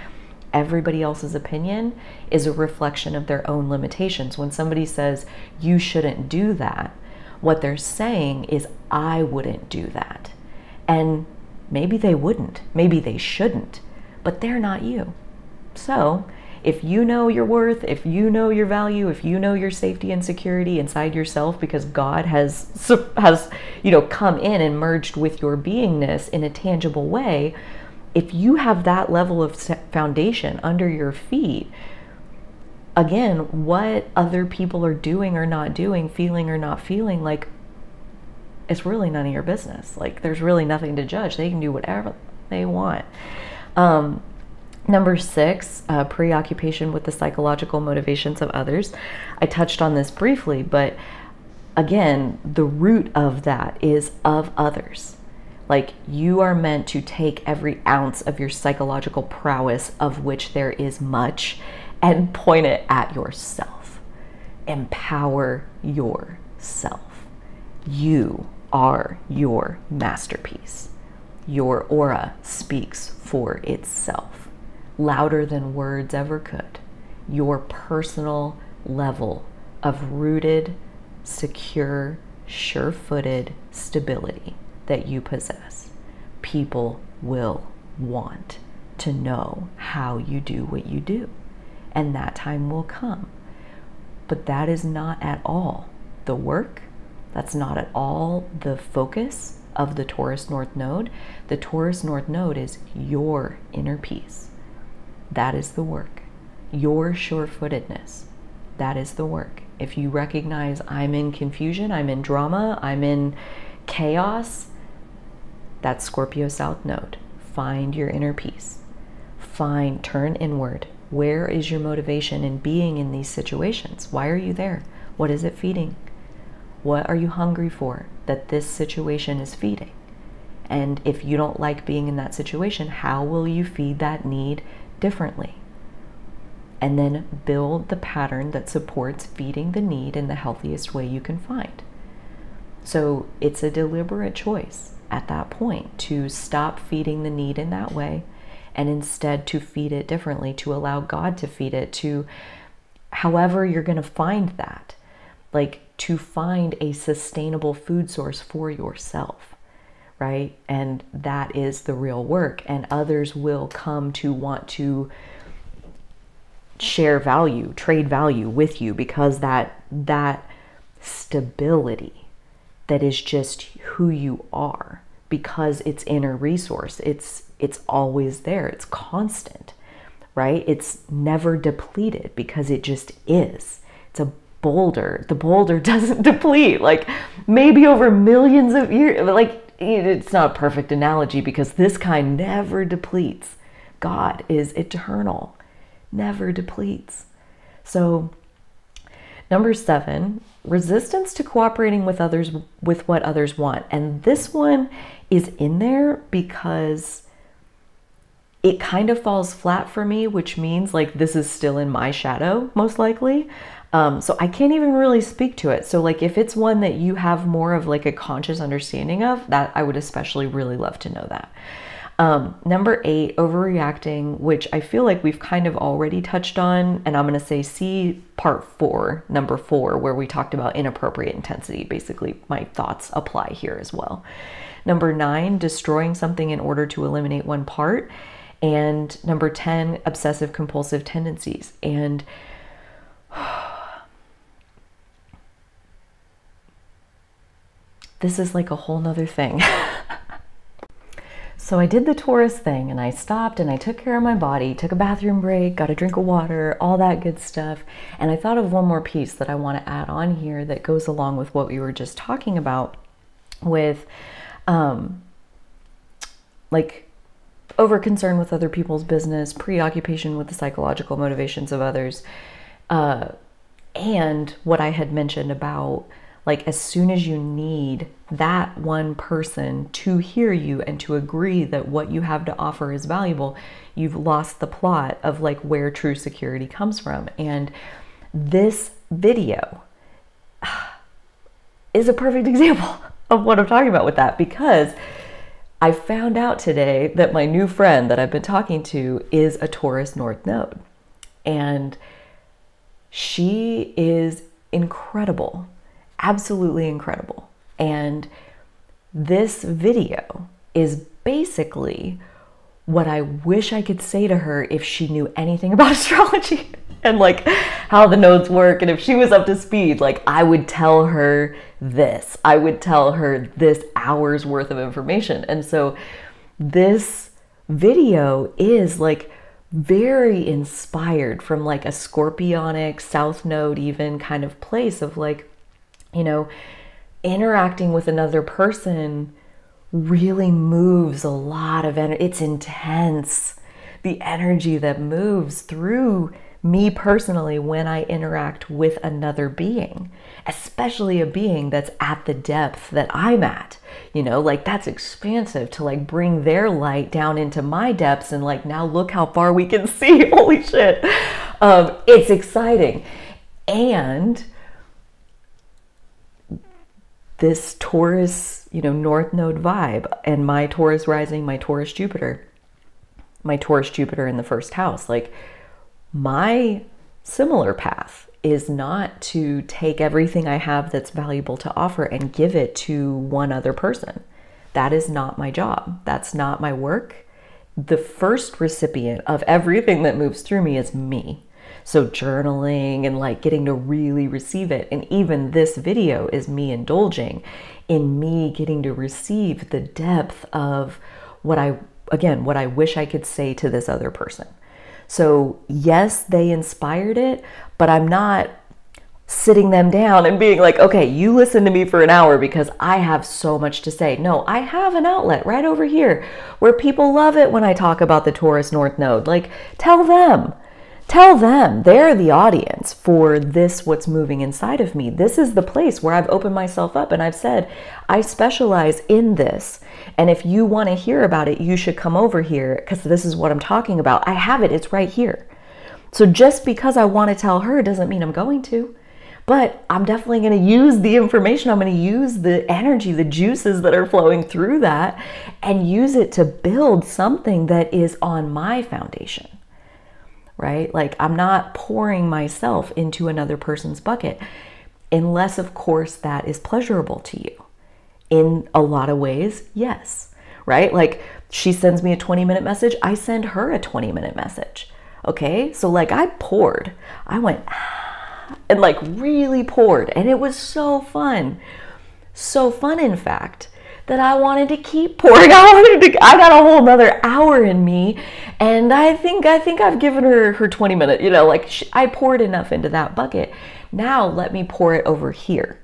everybody else's opinion is a reflection of their own limitations. When somebody says, you shouldn't do that, what they're saying is, I wouldn't do that. And maybe they wouldn't, maybe they shouldn't, but they're not you. So, if you know your worth, if you know your value, if you know your safety and security inside yourself because God has <laughs> has you know come in and merged with your beingness in a tangible way, if you have that level of foundation under your feet, again, what other people are doing or not doing, feeling or not feeling, like it's really none of your business. Like there's really nothing to judge. They can do whatever they want. Um, number six, uh, preoccupation with the psychological motivations of others. I touched on this briefly, but again, the root of that is of others. Like you are meant to take every ounce of your psychological prowess, of which there is much, and point it at yourself. Empower yourself. You are your masterpiece. Your aura speaks for itself, louder than words ever could. Your personal level of rooted, secure, sure footed stability that you possess. People will want to know how you do what you do, and that time will come. But that is not at all the work, that's not at all the focus of the Taurus North Node. The Taurus North Node is your inner peace. That is the work. Your sure footedness. That is the work. If you recognize I'm in confusion, I'm in drama, I'm in chaos, that's Scorpio South Node. Find your inner peace. Find, turn inward. Where is your motivation in being in these situations? Why are you there? What is it feeding? What are you hungry for that this situation is feeding? And if you don't like being in that situation, how will you feed that need differently? And then build the pattern that supports feeding the need in the healthiest way you can find. So it's a deliberate choice at that point to stop feeding the need in that way and instead to feed it differently, to allow God to feed it, to however you're going to find that. Like to find a sustainable food source for yourself, right? And that is the real work. And others will come to want to share value, trade value with you because that that stability that is just who you are because it's inner resource. It's it's always there. It's constant. Right? It's never depleted because it just is. It's a boulder. The boulder <laughs> doesn't deplete. Like maybe over millions of years, like it's not a perfect analogy because this kind never depletes. God is eternal, never depletes. So, number seven, resistance to cooperating with others with what others want. And this one is in there because it kind of falls flat for me, which means like this is still in my shadow, most likely. Um, so I can't even really speak to it. So like if it's one that you have more of like a conscious understanding of, that I would especially really love to know that. Um, number eight, overreacting, which I feel like we've kind of already touched on, and I'm going to say see part four, number four, where we talked about inappropriate intensity. Basically, my thoughts apply here as well. Number nine, destroying something in order to eliminate one part. And number 10, obsessive compulsive tendencies. And <sighs> this is like a whole nother thing. <laughs> so I did the Taurus thing and I stopped and I took care of my body, took a bathroom break, got a drink of water, all that good stuff. And I thought of one more piece that I want to add on here that goes along with what we were just talking about with um like over concern with other people's business, preoccupation with the psychological motivations of others. Uh, and what I had mentioned about like, as soon as you need that one person to hear you and to agree that what you have to offer is valuable, you've lost the plot of like where true security comes from. And this video <sighs> is a perfect <laughs> example of what I'm talking about with that because I found out today that my new friend that I've been talking to is a Taurus North Node. And she is incredible absolutely incredible. And this video is basically what I wish I could say to her if she knew anything <laughs> about astrology and like how the nodes work. And if she was up to speed, like I would tell her this, I would tell her this hour's worth of information. And so this video is like very inspired from like a scorpionic south node even kind of place of like you know, interacting with another person really moves a lot of energy. It's intense. The energy that moves through me personally when I interact with another being, especially a being that's at the depth that I'm at. You know, like that's expansive to like bring their light down into my depths and like now look how far we can <laughs> see. Holy shit. Um, it's exciting. And this Taurus, you know, North Node vibe and my Taurus rising, my Taurus Jupiter, my Taurus Jupiter in the first house. Like my similar path is not to take everything I have that's valuable to offer and give it to one other person. That is not my job. That's not my work. The first recipient of everything that moves through me is me. So journaling and like getting to really receive it. And even this video is me indulging in me getting to receive the depth of what I, again, what I wish I could say to this other person. So, yes, they inspired it, but I'm not sitting them down and being like, okay, you listen to me for an hour because I have so much to say. No, I have an outlet right over here where people love it when I talk about the Taurus North Node. Like, tell them. Tell them they're the audience for this, what's moving inside of me. This is the place where I've opened myself up and I've said, I specialize in this. And if you want to hear about it, you should come over here because this is what I'm talking about. I have it, it's right here. So just because I want to tell her doesn't mean I'm going to. But I'm definitely going to use the information. I'm going to use the energy, the juices that are flowing through that, and use it to build something that is on my foundation right? Like I'm not pouring myself into another person's bucket, unless, of course, that is pleasurable to you. In a lot of ways, yes, right? Like she sends me a 20 minute message, I send her a 20 minute message. Okay, so like I poured, I went and like really poured, and it was so fun. So fun, in fact, that I wanted to keep pouring. <laughs> I wanted to, I got a whole another hour in me, and I think I think I've given her her 20 minute. You know, like I poured enough into that bucket. Now let me pour it over here.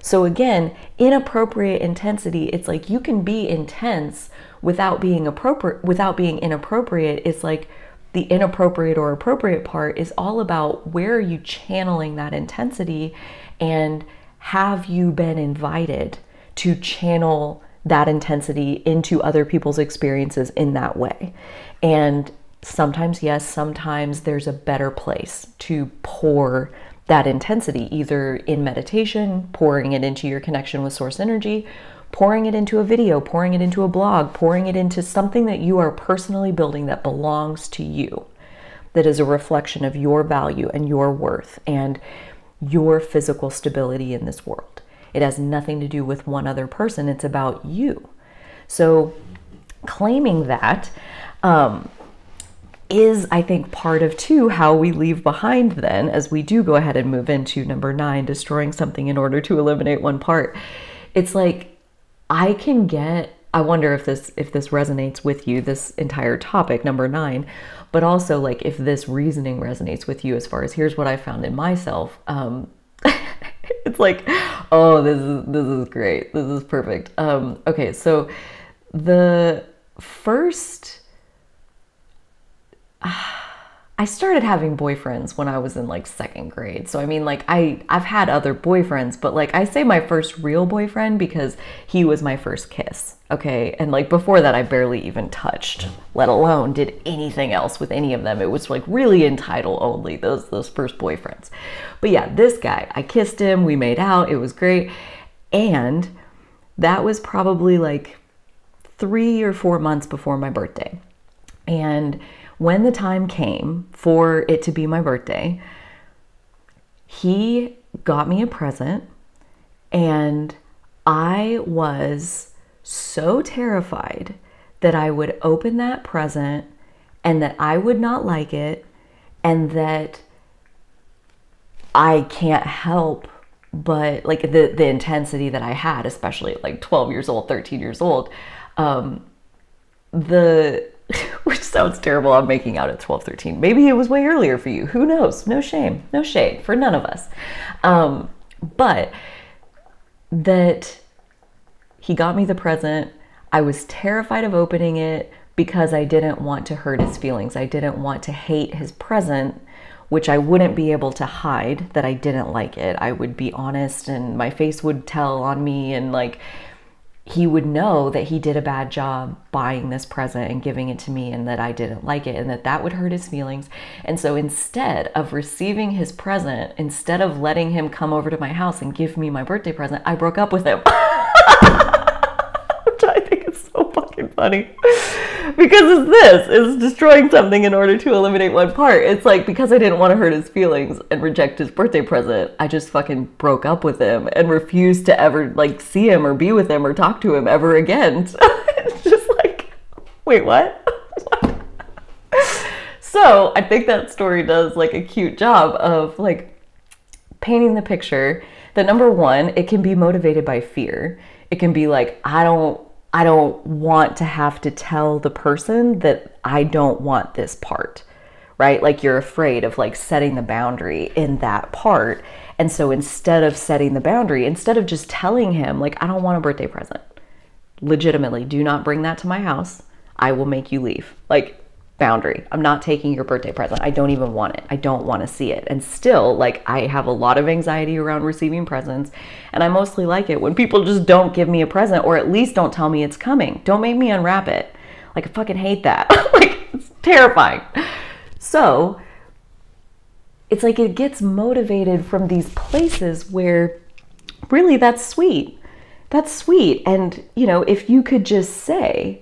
So again, inappropriate intensity. It's like you can be intense without being appropriate, without being inappropriate. It's like the inappropriate or appropriate part is all about where are you channeling that intensity and have you been invited to channel that intensity into other people's experiences in that way. And sometimes, yes, sometimes there's a better place to pour that intensity, either in meditation, pouring it into your connection with source energy, pouring it into a video, pouring it into a blog, pouring it into something that you are personally building that belongs to you, that is a reflection of your value and your worth and your physical stability in this world. It has nothing to do with one other person, it's about you. So, claiming that um, is, I think, part of too how we leave behind then as we do go ahead and move into number nine, destroying something in order to eliminate one part. It's like I can get. I wonder if this if this resonates with you, this entire topic, number nine, but also like if this reasoning resonates with you as far as here's what I found in myself. Um, <laughs> <laughs> it's like, oh, this is this is great. This is perfect. Um, okay, so the first <sighs> I started having boyfriends when I was in like second grade. So I mean like I I've had other boyfriends, but like I say my first real boyfriend because he was my first kiss. Okay? And like before that I barely even touched, let alone did anything else with any of them. It was like really in title only those those first boyfriends. But yeah, this guy, I kissed him, we made out, it was great. And that was probably like 3 or 4 months before my birthday. And when the time came for it to be my birthday, he got me a present and I was so terrified that I would open that present and that I would not like it and that I can't help but like the the intensity that I had especially like 12 years old 13 years old um the <laughs> which sounds terrible. I'm making out at 12, 13. Maybe it was way earlier for you. Who knows? No shame, no shade for none of us. Um, but that he got me the present. I was terrified of opening it because I didn't want to hurt his feelings. I didn't want to hate his present, which I wouldn't be able to hide that I didn't like it. I would be honest and my face would tell on me and like he would know that he did a bad job buying this present and giving it to me and that I didn't like it and that that would hurt his feelings. And so instead of receiving his present, instead of letting him come over to my house and give me my birthday present, I broke up with him. <laughs> Which I think is so fucking funny because it's this it's destroying something in order to eliminate one part. It's like because i didn't want to hurt his feelings and reject his birthday present i just fucking broke up with him and refused to ever like see him or be with him or talk to him ever again. It's <laughs> just like wait what? <laughs> So i think that story does like a cute job of like painting the picture that number one it can be motivated by fear. It can be like, I don't I don't want to have to tell the person that I don't want this part. Right? Like you're afraid of like setting the boundary in that part. And so instead of setting the boundary, instead of just telling him like I don't want a birthday present. Legitimately, do not bring that to my house. I will make you leave. Like boundary. I'm not taking your birthday present. I don't even want it. I don't want to see it. And still, like, I have a lot of anxiety around receiving presents. And I mostly like it when people just don't give me a present or at least don't tell me it's coming. Don't make me unwrap it. Like, I fucking hate that. <laughs> like, it's terrifying. So, it's like it gets motivated from these places where really that's sweet. That's sweet. And, you know, if you could just say,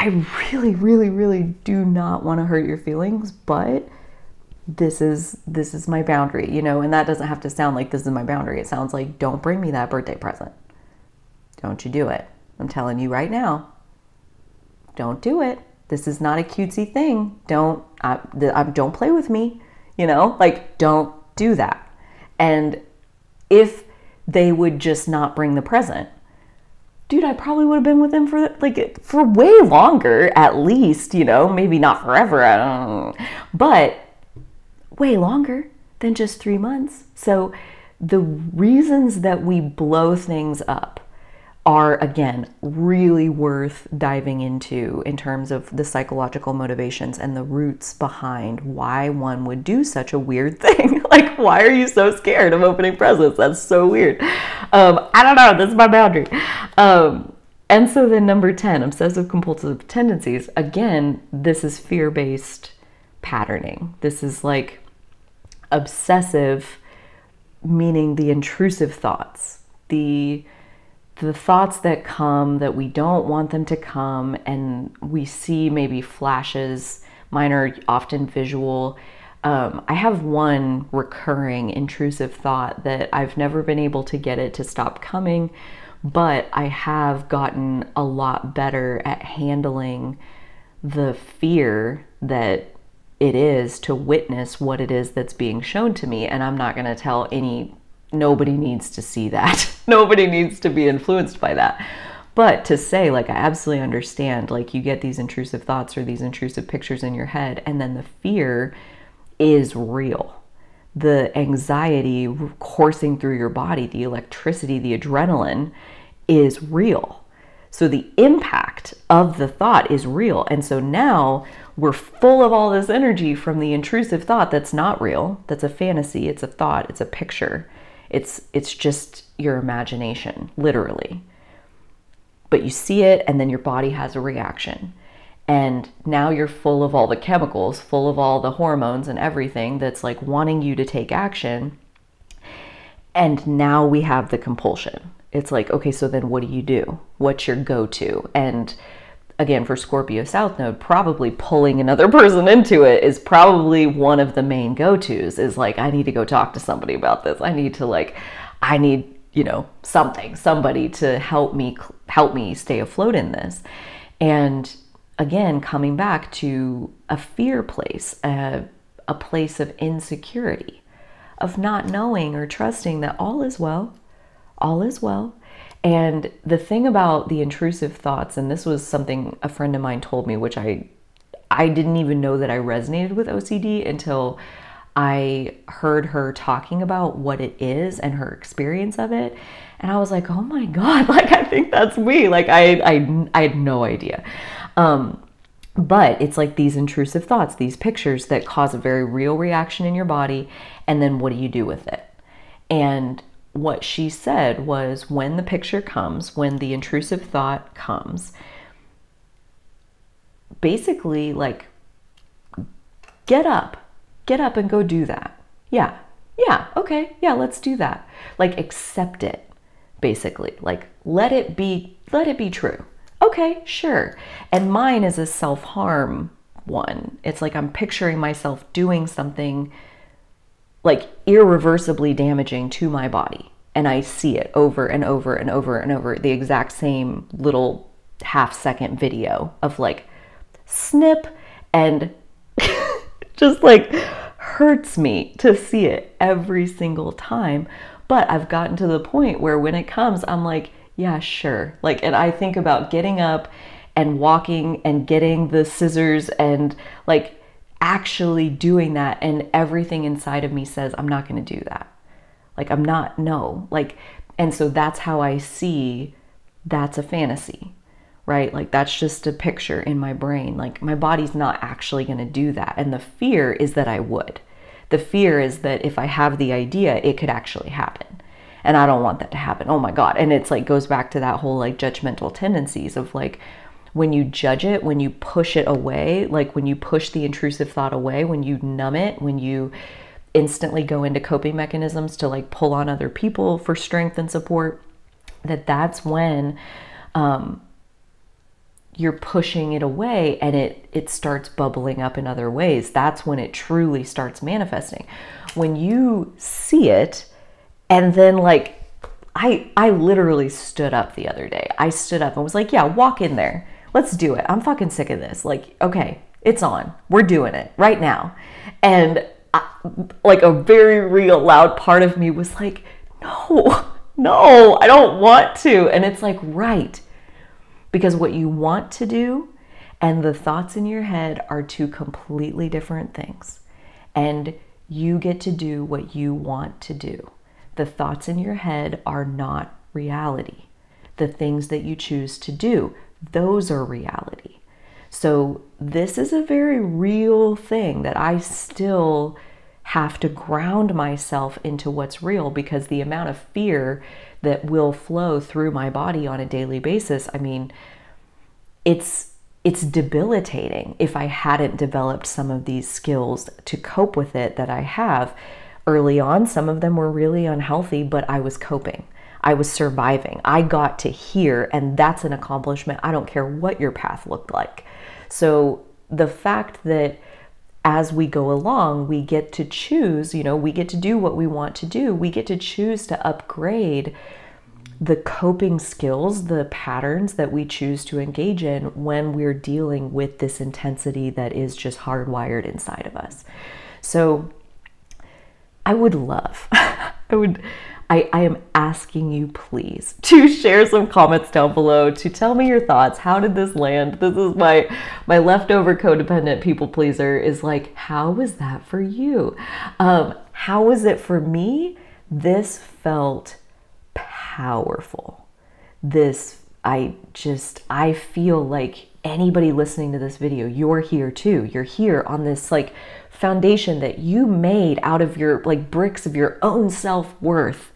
I really, really, really do not want to hurt your feelings, but this is this is my boundary, you know, and that doesn't have to sound like this is my boundary. It sounds like don't bring me that birthday present. Don't you do it. I'm telling you right now. Don't do it. This is not a cutesy thing. Don't I, I, don't play with me, you know? Like don't do that. And if they would just not bring the present, dude, I probably would have been with him for like for way longer, at least, you know, maybe not forever, I don't know, but way longer than just three months. So the reasons that we blow things up are again really worth diving into in terms of the psychological motivations and the roots behind why one would do such a weird <laughs> thing. like, why are you so scared of opening presents? That's so weird. Um, I don't know. This is my boundary. Um, and so then, number 10, obsessive compulsive tendencies. Again, this is fear based patterning. This is like obsessive, meaning the intrusive thoughts, the the thoughts that come that we don't want them to come, and we see maybe flashes. Mine are often visual. Um, I have one recurring intrusive thought that I've never been able to get it to stop coming, but I have gotten a lot better at handling the fear that it is to witness what it is that's being shown to me. And I'm not going to tell any nobody needs to see that. <laughs> nobody needs to be influenced by that. But to say, like, I absolutely understand, like, you get these intrusive thoughts or these intrusive pictures in your head, and then the fear is real. The anxiety coursing through your body, the electricity, the adrenaline is real. So the impact of the thought is real. And so now we're full of all this energy from the intrusive thought that's not real, that's a fantasy, it's a thought, it's a picture. It's it's just your imagination, literally. But you see it and then your body has a reaction. And now you're full of all the chemicals, full of all the hormones and everything that's like wanting you to take action. And now we have the compulsion. It's like, okay, so then what do you do? What's your go to? And again, for Scorpio South Node, probably pulling another <laughs> person into it is probably one of the main go tos. Is like, I need to go talk to somebody about this. I need to, like, I need, you know, something, somebody to help me, help me stay afloat in this. And again, coming back to a fear place, a, a place of insecurity, of not knowing or trusting that all is well, all is well and the thing about the intrusive thoughts, and this was something a friend of mine told me, which I I didn't even know that I resonated with OCD until I heard her talking about what it is and her experience of it. And I was like, oh my God, <laughs> like I think that's me. Like I I, I had no idea. Um, but it's like these intrusive thoughts, these pictures that cause a very real reaction in your body. And then what do you do with it? And what she said was when the picture comes, when the intrusive thought comes, basically, like, get up, get up and go do that. Yeah, yeah, okay, yeah, let's do that. Like, accept it, basically. Like, let it be, let it be true. Okay, sure. And mine is a self harm one. It's like I'm picturing myself doing something like irreversibly damaging to my body. And I see it over and over and over and over the exact same little half second video of like snip and <laughs> just like hurts me to see it every single time. But I've gotten to the point where when it comes, I'm like, yeah, sure. Like, and I think about getting up and walking and getting the scissors and like actually doing that. And everything inside of me says, I'm not going to do that. Like, I'm not, no. Like, and so that's how I see that's a fantasy, right? Like, that's just a picture in my brain. Like, my body's not actually going to do that. And the fear is that I would. The fear is that if I have the idea, it could actually happen and I don't want that to happen. Oh my God. And it's like goes back to that whole like judgmental tendencies of like when you judge it, when you push it away, like when you push the intrusive thought away, when you numb it, when you instantly go into coping mechanisms to like pull on other people for strength and support, that that's when um, you're pushing it away and it it starts bubbling up in other ways. That's when it truly starts manifesting. When you see it, and then like I I literally stood up the other day. I stood up and was like, "Yeah, walk in there. Let's do it. I'm fucking sick of this. Like, okay, it's on. We're doing it right now." And I, like a very real loud part of me was like, "No. <laughs> No, I don't want to." And it's like, "Right." Because what you want to do and the thoughts in your head are two completely different things. And you get to do what you want to do. The thoughts in your head are not reality. The things that you choose to do, those are reality. So, this is a very real thing that I still have to ground myself into what's real because the amount of fear that will flow through my body on a daily basis, I mean, it's it's debilitating if I hadn't developed some of these skills to cope with it that I have early on. Some of them were really unhealthy, but I was coping. I was surviving. I got to here, and that's an accomplishment. I don't care what your path looked like. So the fact that as we go along, we get to choose, you know, we get to do what we want to do. We get to choose to upgrade the coping skills, the patterns that we choose to engage in when we're dealing with this intensity that is just hardwired inside of us. So, I would love, <laughs> I would, I, I am asking you please to share some comments down below to tell me your thoughts. How did this land? This is my my leftover codependent people pleaser is like, how was that for you? Um, how was it for me? This felt powerful. This I just I feel like anybody listening to this video, you're here too. You're here on this like foundation that you made out of your like bricks of your own self-worth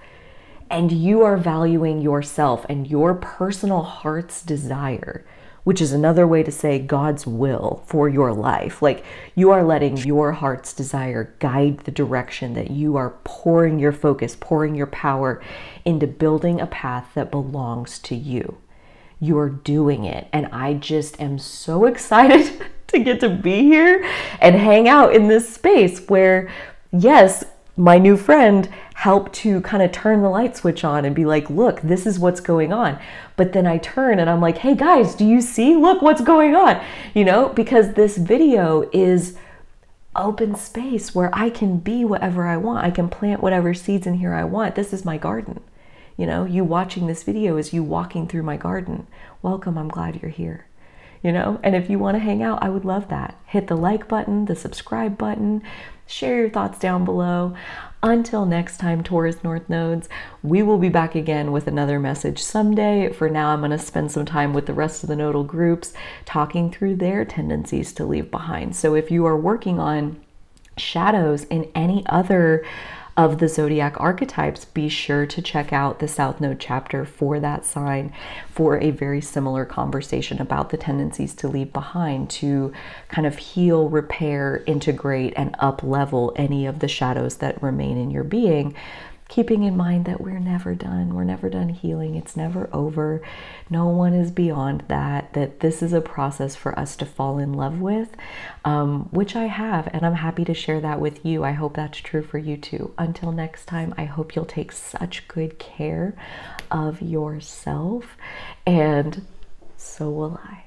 and you are valuing yourself and your personal heart's desire which is another way to say God's will for your life. Like you are letting your heart's desire guide the direction that you are pouring your focus, pouring your power into building a path that belongs to you. You're doing it. And I just am so <laughs> excited <laughs> to get to be here and hang out in this space where, yes, my new friend helped to kind of turn the light switch on and be like, look, this is what's going on. But then I turn and I'm like, hey guys, do you see? Look what's going on. You know, because this video is open space where I can be whatever I want. I can plant whatever seeds in here I want. This is my garden. You know, you watching this video is you walking through my garden. Welcome, I'm glad you're here you know? And if you want to hang out, I would love that. Hit the like button, the subscribe button, share your thoughts down below. Until next time, Taurus North Nodes, we will be back again with another message someday. For now, I'm going to spend some time with the rest of the nodal groups talking through their tendencies to leave behind. So if you are working on shadows in any other of the zodiac archetypes, be sure to check out the South Node chapter for that sign for a very similar conversation about the tendencies to leave behind to kind of heal, repair, integrate, and up level any of the shadows that remain in your being keeping in mind that we're never done. We're never done healing. It's never over. No one is beyond that, that this is a process for us to fall in love with, um, which I have, and I'm happy to share that with you. I hope that's true for you too. Until next time, I hope you'll take such good care of yourself, and so will I.